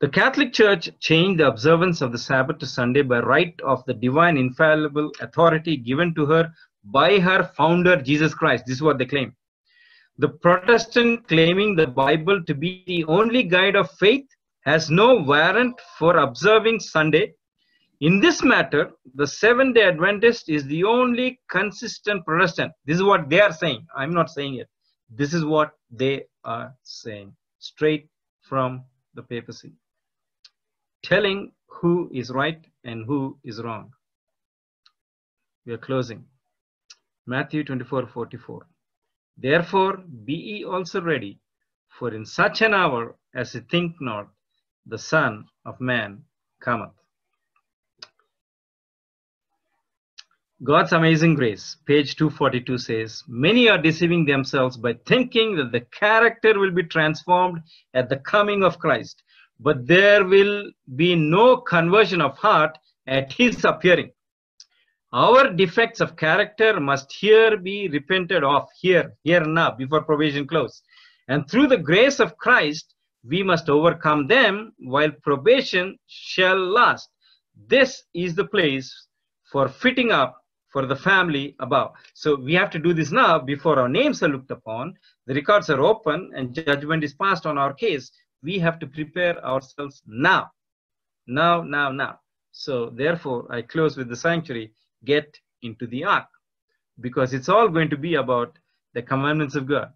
Speaker 1: The Catholic Church changed the observance of the Sabbath to Sunday by right of the divine infallible authority given to her by her founder, Jesus Christ. This is what they claim. The Protestant claiming the Bible to be the only guide of faith has no warrant for observing Sunday. In this matter, the Seventh day Adventist is the only consistent Protestant. This is what they are saying. I'm not saying it. This is what they are saying, straight from the papacy, telling who is right and who is wrong. We are closing. Matthew 24 44. Therefore, be ye also ready, for in such an hour as ye think not, the Son of Man cometh. God's amazing grace, page 242 says, Many are deceiving themselves by thinking that the character will be transformed at the coming of Christ, but there will be no conversion of heart at his appearing. Our defects of character must here be repented of, here, here now, before probation close. And through the grace of Christ, we must overcome them while probation shall last. This is the place for fitting up for the family above. So we have to do this now before our names are looked upon, the records are open, and judgment is passed on our case. We have to prepare ourselves now. Now, now, now. So therefore, I close with the sanctuary get into the ark because it's all going to be about the commandments of God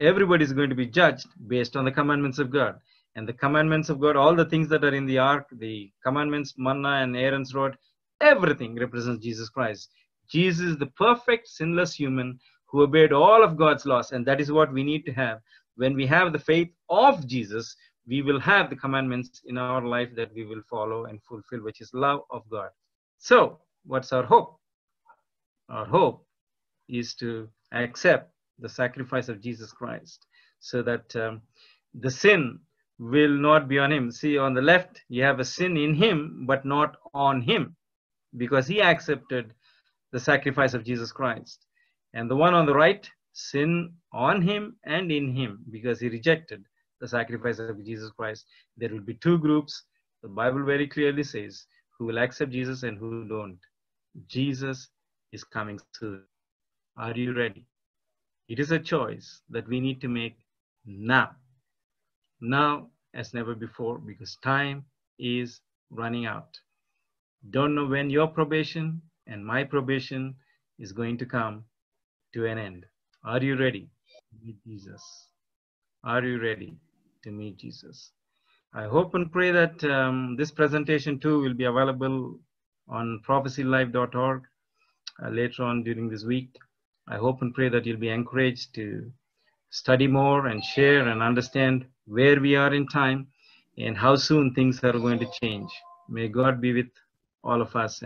Speaker 1: everybody is going to be judged based on the commandments of God. And the commandments of God, all the things that are in the ark, the commandments, manna and Aaron's rod, everything represents Jesus Christ. Jesus is the perfect, sinless human who obeyed all of God's laws. And that is what we need to have. When we have the faith of Jesus, we will have the commandments in our life that we will follow and fulfill, which is love of God. So, what's our hope? Our hope is to accept the sacrifice of Jesus Christ, so that um, the sin will not be on him. See, on the left, you have a sin in him, but not on him, because he accepted the sacrifice of Jesus Christ. And the one on the right, sin on him and in him, because he rejected the sacrifice of Jesus Christ. There will be two groups. The Bible very clearly says who will accept Jesus and who don't. Jesus is coming soon. Are you ready? It is a choice that we need to make now. Now as never before because time is running out. Don't know when your probation and my probation is going to come to an end. Are you ready to meet Jesus? Are you ready to meet Jesus? I hope and pray that um, this presentation too will be available on prophecylive.org uh, later on during this week. I hope and pray that you'll be encouraged to study more and share and understand where we are in time and how soon things are going to change. May God be with all of us.